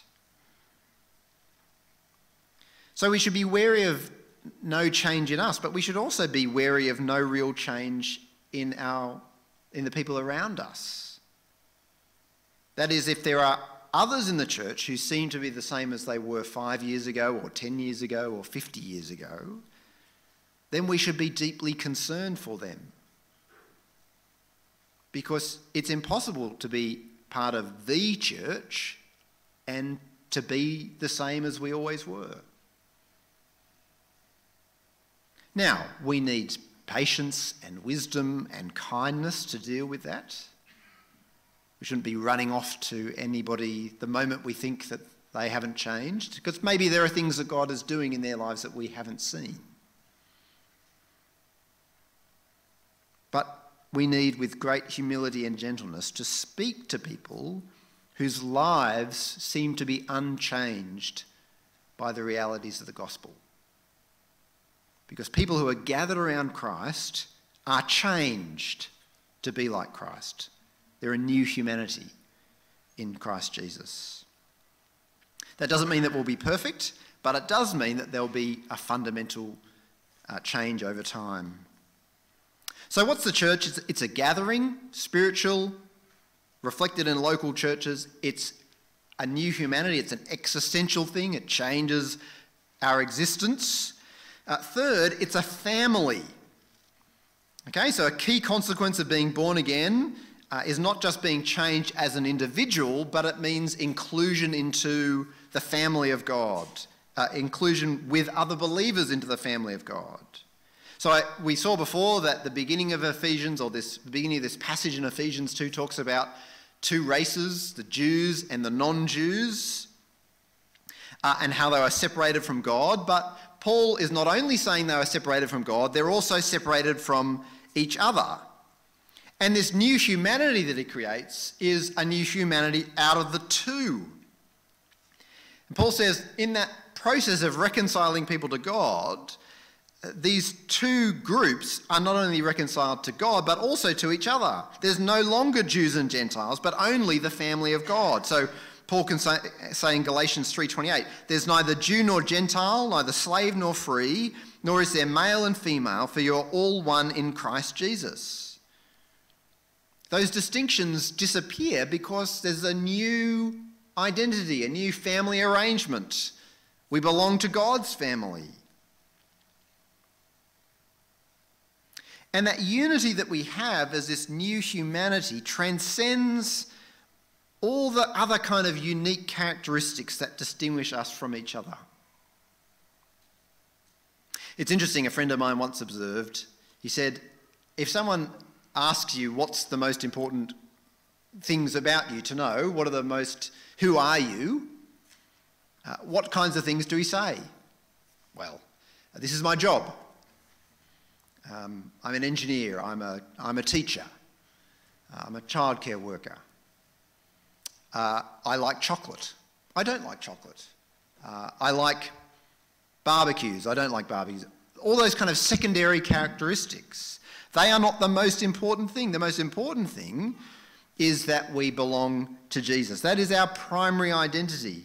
So we should be wary of no change in us, but we should also be wary of no real change in, our, in the people around us. That is, if there are others in the church who seem to be the same as they were five years ago, or 10 years ago, or 50 years ago, then we should be deeply concerned for them. Because it's impossible to be part of the church and to be the same as we always were. Now, we need patience and wisdom and kindness to deal with that. We shouldn't be running off to anybody the moment we think that they haven't changed, because maybe there are things that God is doing in their lives that we haven't seen. But we need, with great humility and gentleness, to speak to people whose lives seem to be unchanged by the realities of the gospel. Because people who are gathered around Christ are changed to be like Christ. They're a new humanity in Christ Jesus. That doesn't mean that we'll be perfect, but it does mean that there'll be a fundamental uh, change over time. So, what's the church? It's, it's a gathering, spiritual, reflected in local churches. It's a new humanity, it's an existential thing, it changes our existence. Uh, third, it's a family. Okay, so a key consequence of being born again uh, is not just being changed as an individual, but it means inclusion into the family of God, uh, inclusion with other believers into the family of God. So I, we saw before that the beginning of Ephesians, or this beginning of this passage in Ephesians 2, talks about two races, the Jews and the non-Jews, uh, and how they were separated from God. But Paul is not only saying they were separated from God, they're also separated from each other. And this new humanity that he creates is a new humanity out of the two. And Paul says, in that process of reconciling people to God, these two groups are not only reconciled to God, but also to each other. There's no longer Jews and Gentiles, but only the family of God. So Paul can say, say in Galatians 3.28, there's neither Jew nor Gentile, neither slave nor free, nor is there male and female, for you're all one in Christ Jesus. Those distinctions disappear because there's a new identity, a new family arrangement. We belong to God's family. And that unity that we have as this new humanity transcends all the other kind of unique characteristics that distinguish us from each other. It's interesting, a friend of mine once observed, he said, if someone asks you what's the most important things about you to know, what are the most, who are you, uh, what kinds of things do we say? Well, this is my job. Um, I'm an engineer, I'm a, I'm a teacher, uh, I'm a childcare worker. Uh, I like chocolate. I don't like chocolate. Uh, I like barbecues. I don't like barbecues. All those kind of secondary characteristics. They are not the most important thing. The most important thing is that we belong to Jesus. That is our primary identity.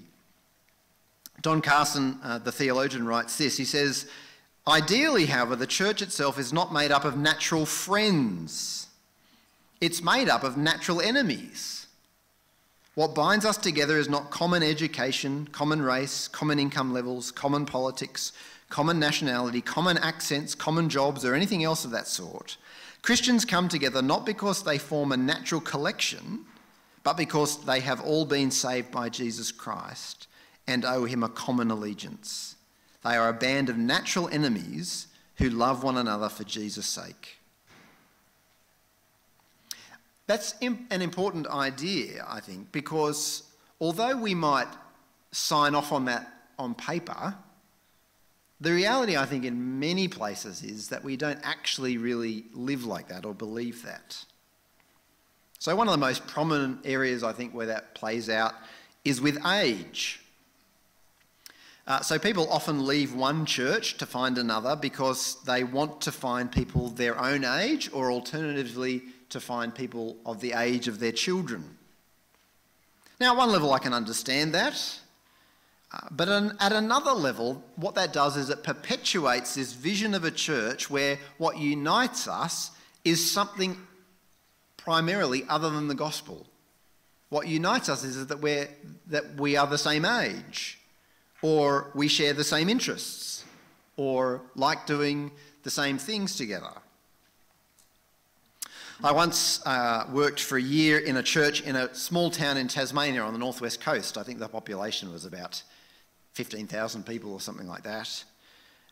Don Carson, uh, the theologian, writes this. He says, Ideally, however, the church itself is not made up of natural friends, it's made up of natural enemies. What binds us together is not common education, common race, common income levels, common politics, common nationality, common accents, common jobs, or anything else of that sort. Christians come together not because they form a natural collection, but because they have all been saved by Jesus Christ and owe him a common allegiance. They are a band of natural enemies who love one another for Jesus' sake. That's an important idea, I think, because although we might sign off on that on paper, the reality, I think, in many places is that we don't actually really live like that or believe that. So, one of the most prominent areas I think where that plays out is with age. Uh, so, people often leave one church to find another because they want to find people their own age or alternatively to find people of the age of their children. Now, at one level, I can understand that. Uh, but an, at another level, what that does is it perpetuates this vision of a church where what unites us is something primarily other than the gospel. What unites us is that, we're, that we are the same age, or we share the same interests, or like doing the same things together. I once uh, worked for a year in a church in a small town in Tasmania on the northwest coast. I think the population was about 15,000 people or something like that.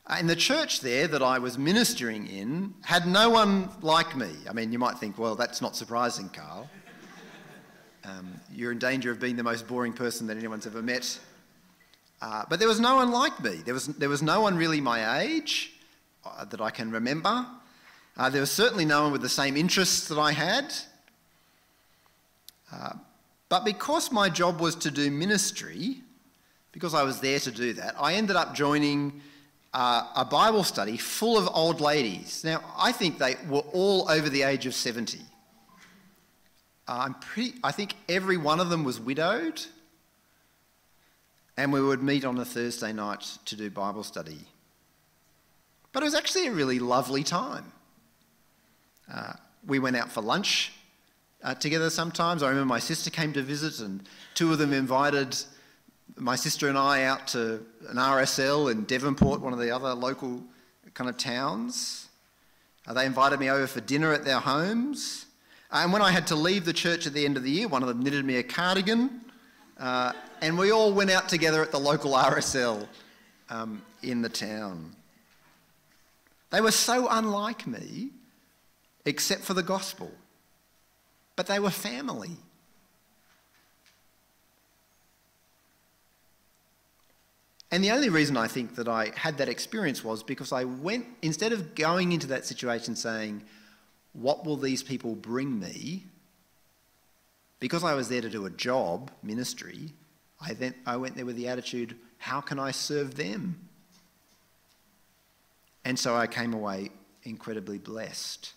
And the church there that I was ministering in had no one like me. I mean, you might think, well, that's not surprising, Karl. Um, you're in danger of being the most boring person that anyone's ever met. Uh, but there was no one like me. There was, there was no one really my age uh, that I can remember. Uh, there was certainly no one with the same interests that I had. Uh, but because my job was to do ministry, because I was there to do that, I ended up joining uh, a Bible study full of old ladies. Now, I think they were all over the age of 70. I'm pretty, I think every one of them was widowed, and we would meet on a Thursday night to do Bible study. But it was actually a really lovely time. Uh, we went out for lunch uh, together sometimes. I remember my sister came to visit, and two of them invited my sister and I out to an RSL in Devonport, one of the other local kind of towns. Uh, they invited me over for dinner at their homes. Uh, and when I had to leave the church at the end of the year, one of them knitted me a cardigan. And we all went out together at the local RSL um, in the town. They were so unlike me except for the gospel. But they were family. And the only reason I think that I had that experience was because I went, instead of going into that situation saying, What will these people bring me? Because I was there to do a job, ministry, I, then, I went there with the attitude, How can I serve them? And so I came away incredibly blessed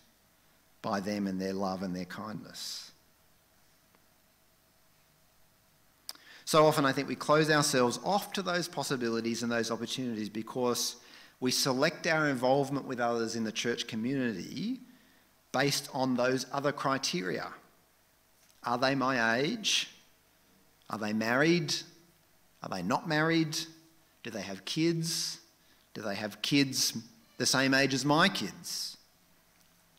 by them and their love and their kindness. So often, I think we close ourselves off to those possibilities and those opportunities because we select our involvement with others in the church community based on those other criteria. Are they my age? Are they married? Are they not married? Do they have kids? Do they have kids the same age as my kids?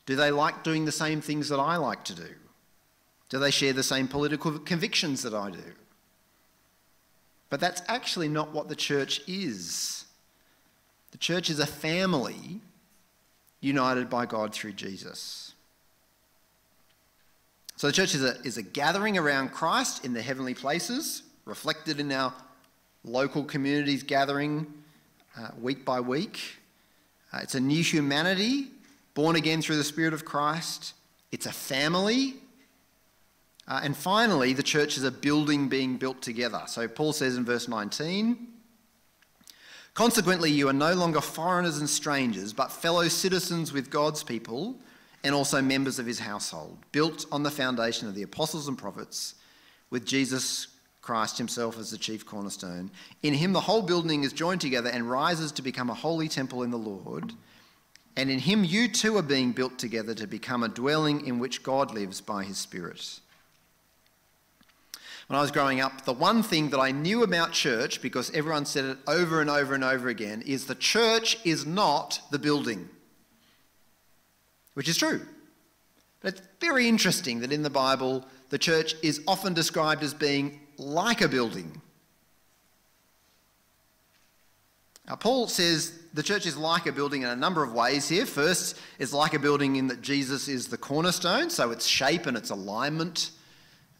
Do they like doing the same things that I like to do? Do they share the same political convictions that I do? But that's actually not what the church is. The church is a family united by God through Jesus. So the church is a, is a gathering around Christ in the heavenly places, reflected in our local communities gathering uh, week by week. Uh, it's a new humanity born again through the Spirit of Christ. It's a family. Uh, and finally, the church is a building being built together. So Paul says in verse 19 Consequently, you are no longer foreigners and strangers, but fellow citizens with God's people and also members of his household, built on the foundation of the apostles and prophets, with Jesus Christ himself as the chief cornerstone. In him, the whole building is joined together and rises to become a holy temple in the Lord. And in him you too are being built together to become a dwelling in which God lives by his Spirit. When I was growing up, the one thing that I knew about church, because everyone said it over and over and over again, is the church is not the building. Which is true. But it's very interesting that in the Bible, the church is often described as being like a building. Now, Paul says the church is like a building in a number of ways here. First, it's like a building in that Jesus is the cornerstone, so its shape and its alignment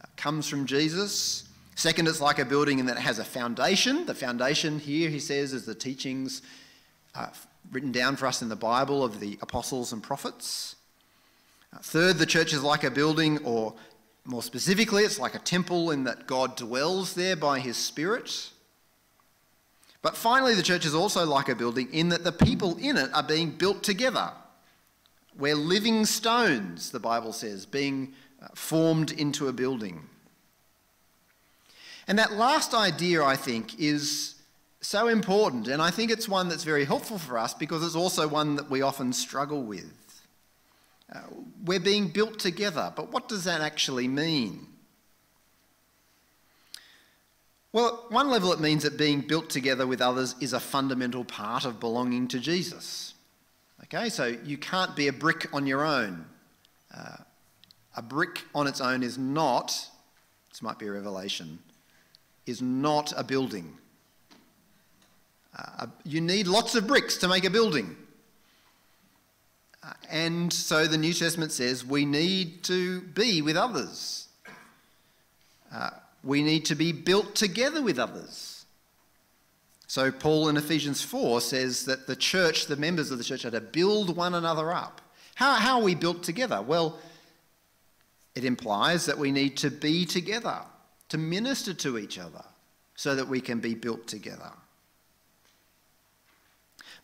uh, comes from Jesus. Second, it's like a building in that it has a foundation. The foundation here, he says, is the teachings uh, written down for us in the Bible of the apostles and prophets. Uh, third, the church is like a building, or more specifically, it's like a temple in that God dwells there by his Spirit. But finally, the church is also like a building in that the people in it are being built together. We're living stones, the Bible says, being uh, formed into a building. And that last idea, I think, is so important. And I think it's one that's very helpful for us because it's also one that we often struggle with. Uh, we're being built together, but what does that actually mean? Well, at one level, it means that being built together with others is a fundamental part of belonging to Jesus. Okay, so you can't be a brick on your own. Uh, a brick on its own is not, this might be a revelation, is not a building. Uh, you need lots of bricks to make a building. Uh, and so the New Testament says we need to be with others. Uh, we need to be built together with others. So, Paul in Ephesians 4 says that the church, the members of the church, are to build one another up. How, how are we built together? Well, it implies that we need to be together, to minister to each other, so that we can be built together.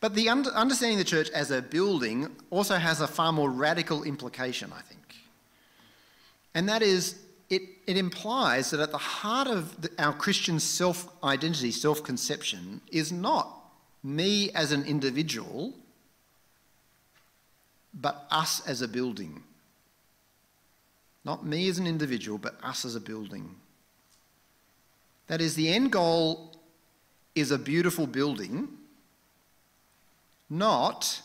But the under, understanding the church as a building also has a far more radical implication, I think. And that is it, it implies that at the heart of the, our Christian self identity, self conception, is not me as an individual, but us as a building. Not me as an individual, but us as a building. That is, the end goal is a beautiful building, not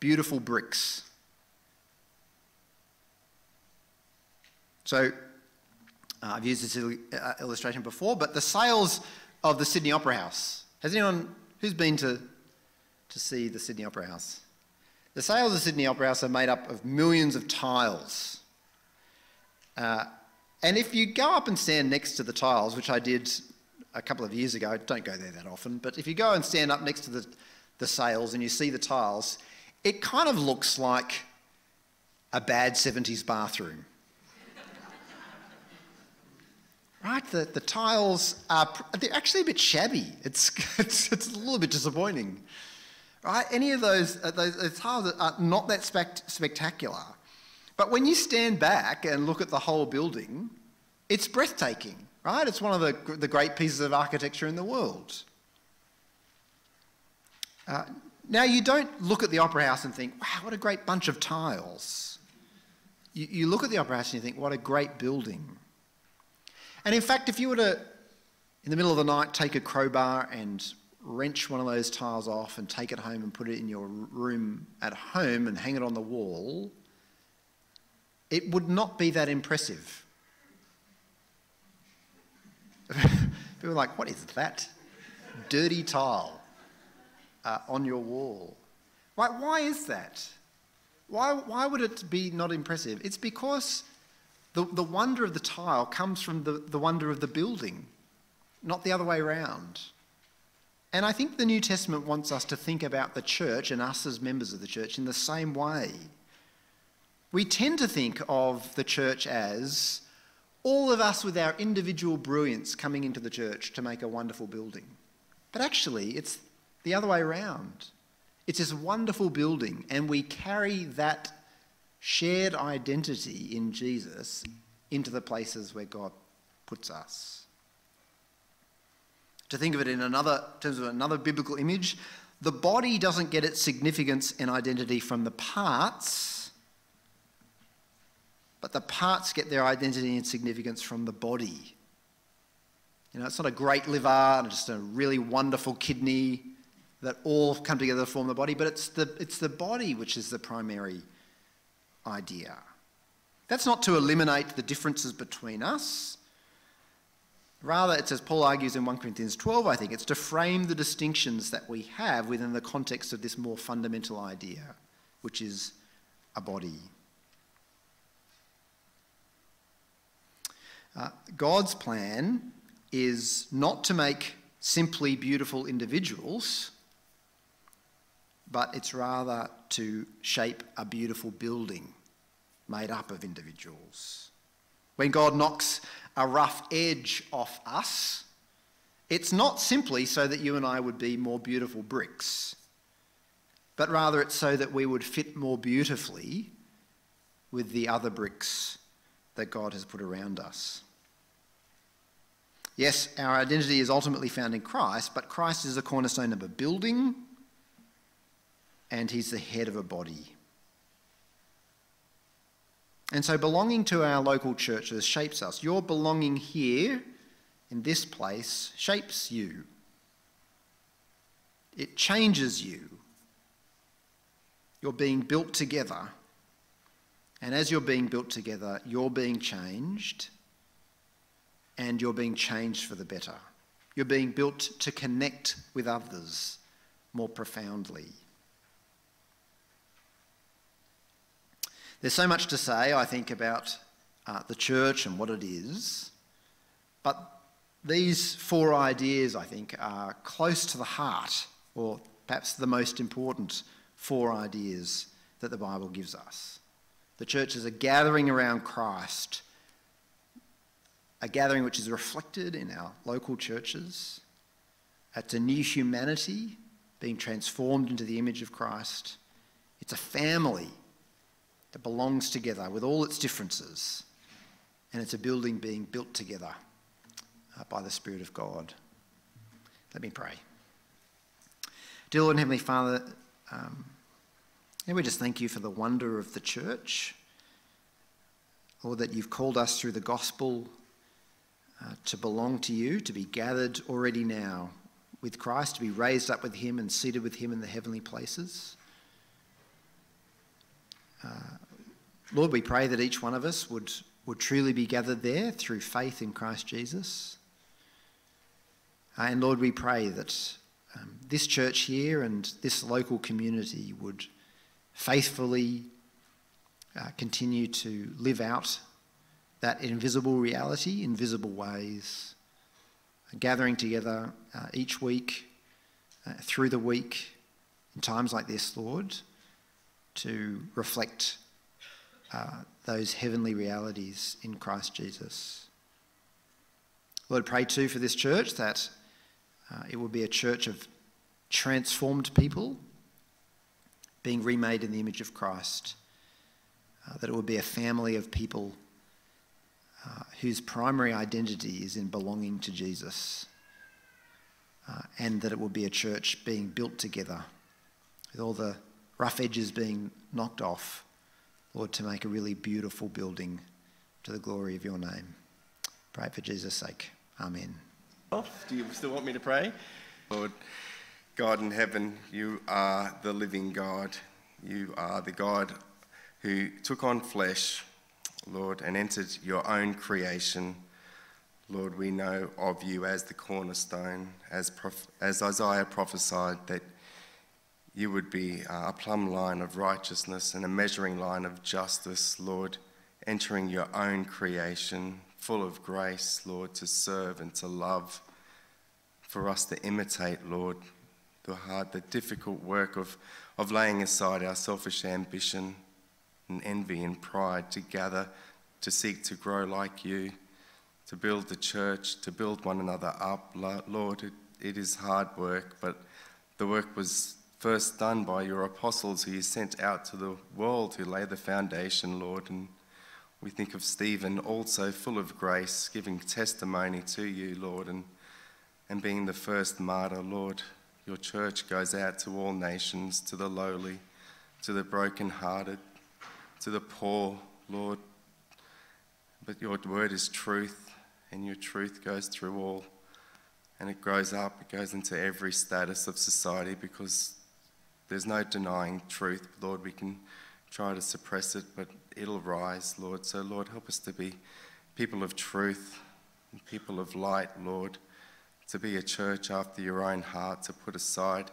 beautiful bricks. So uh, I've used this uh, illustration before, but the sails of the Sydney Opera House. Has anyone who's been to, to see the Sydney Opera House? The sails of the Sydney Opera House are made up of millions of tiles. Uh, and if you go up and stand next to the tiles, which I did a couple of years ago, don't go there that often, but if you go and stand up next to the, the sails and you see the tiles, it kind of looks like a bad 70s bathroom. right? The, the tiles are they're actually a bit shabby. It's, it's, it's a little bit disappointing, right? Any of those, uh, those, those, tiles are not that spect- spectacular. But when you stand back and look at the whole building, it's breathtaking, right? It's one of the, the great pieces of architecture in the world. Uh, now, you don't look at the Opera House and think, wow, what a great bunch of tiles. You, you look at the Opera House and you think, what a great building. And in fact, if you were to, in the middle of the night, take a crowbar and wrench one of those tiles off and take it home and put it in your room at home and hang it on the wall, it would not be that impressive. People are like, what is that? Dirty tile uh, on your wall. Why, why is that? Why, why would it be not impressive? It's because the, the wonder of the tile comes from the, the wonder of the building, not the other way around. And I think the New Testament wants us to think about the church and us as members of the church in the same way. We tend to think of the church as all of us with our individual brilliance coming into the church to make a wonderful building. But actually, it's the other way around. It's this wonderful building, and we carry that shared identity in Jesus into the places where God puts us. To think of it in another in terms of another biblical image, the body doesn't get its significance and identity from the parts, but the parts get their identity and significance from the body. You know, it's not a great liver just a really wonderful kidney that all come together to form the body, but it's the, it's the body which is the primary idea. That's not to eliminate the differences between us. Rather, it's as Paul argues in 1 Corinthians 12, I think, it's to frame the distinctions that we have within the context of this more fundamental idea, which is a body. Uh, God's plan is not to make simply beautiful individuals, but it's rather to shape a beautiful building made up of individuals. When God knocks a rough edge off us, it's not simply so that you and I would be more beautiful bricks, but rather it's so that we would fit more beautifully with the other bricks that God has put around us. Yes, our identity is ultimately found in Christ, but Christ is the cornerstone of a building and he's the head of a body. And so belonging to our local churches shapes us. Your belonging here in this place shapes you, it changes you. You're being built together. And as you're being built together, you're being changed and you're being changed for the better. You're being built to connect with others more profoundly. There's so much to say, I think, about uh, the church and what it is, but these four ideas, I think, are close to the heart, or perhaps the most important four ideas that the Bible gives us. The church is a gathering around Christ, a gathering which is reflected in our local churches. It's a new humanity being transformed into the image of Christ. It's a family that belongs together with all its differences. And it's a building being built together uh, by the Spirit of God. Let me pray. Dear Lord and Heavenly Father, um, and we just thank you for the wonder of the church. Lord, that you've called us through the gospel uh, to belong to you, to be gathered already now with Christ, to be raised up with him and seated with him in the heavenly places. Uh, Lord, we pray that each one of us would, would truly be gathered there through faith in Christ Jesus. Uh, and Lord, we pray that um, this church here and this local community would faithfully uh, continue to live out that invisible reality in visible ways, gathering together uh, each week, uh, through the week, in times like this, Lord, to reflect uh, those heavenly realities in Christ Jesus. Lord, pray too for this church that uh, it will be a church of transformed people being remade in the image of Christ, uh, that it will be a family of people uh, whose primary identity is in belonging to Jesus, uh, and that it will be a church being built together with all the rough edges being knocked off, Lord, to make a really beautiful building to the glory of your name. Pray for Jesus' sake. Amen. Do you still want me to pray? Lord, God in heaven, you are the living God. You are the God who took on flesh, Lord, and entered your own creation. Lord, we know of you as the cornerstone, as, as Isaiah prophesied that you would be uh, a plumb line of righteousness and a measuring line of justice, Lord, entering your own creation, full of grace, Lord, to serve and to love, for us to imitate, Lord, the hard, the difficult work of, of laying aside our selfish ambition and envy and pride to gather, to seek to grow like you, to build the church, to build one another up. Lord, it, it is hard work, but the work was first done by your apostles who you sent out to the world who lay the foundation, Lord. And we think of Stephen, also full of grace, giving testimony to you, Lord, and, and being the first martyr, Lord. Your church goes out to all nations, to the lowly, to the brokenhearted, to the poor, Lord. But your word is truth, and your truth goes through all. And it grows up, it goes into every status of society because there's no denying truth, Lord. We can try to suppress it, but it'll rise, Lord. So, Lord, help us to be people of truth, and people of light, Lord, to be a church after your own heart, to put aside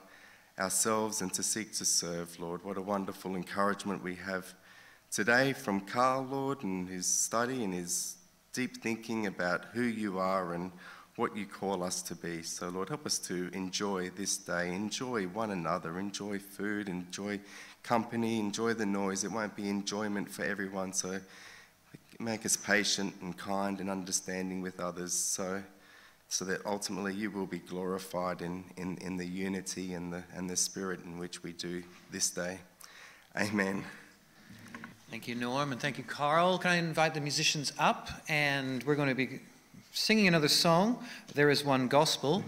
ourselves and to seek to serve, Lord. What a wonderful encouragement we have today from Karl, Lord, and his study and his deep thinking about who you are and what you call us to be. So, Lord, help us to enjoy this day, enjoy one another, enjoy food, enjoy company, enjoy the noise. It won't be enjoyment for everyone. So, make us patient and kind and understanding with others. So, so that ultimately you will be glorified in, in, in the unity and the, and the spirit in which we do this day. Amen. Thank you, Norm, and thank you, Karl. Can I invite the musicians up? And we're going to be singing another song. There is one gospel.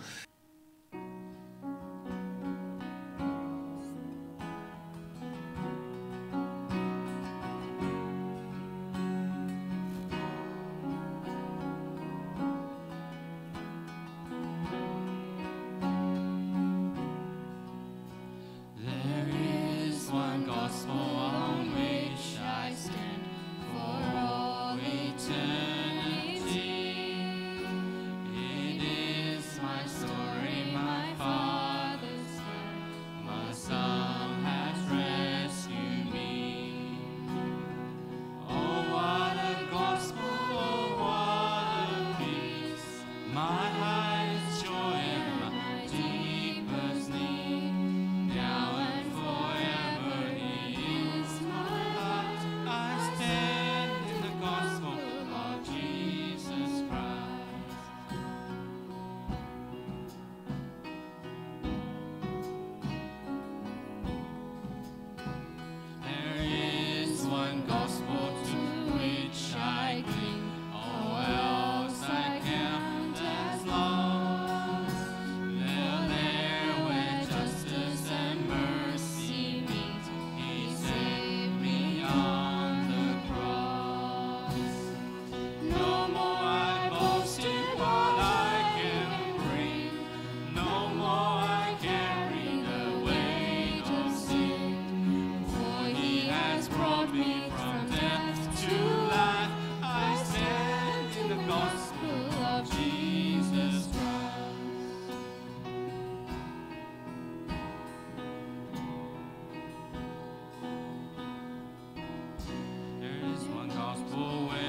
Gospel where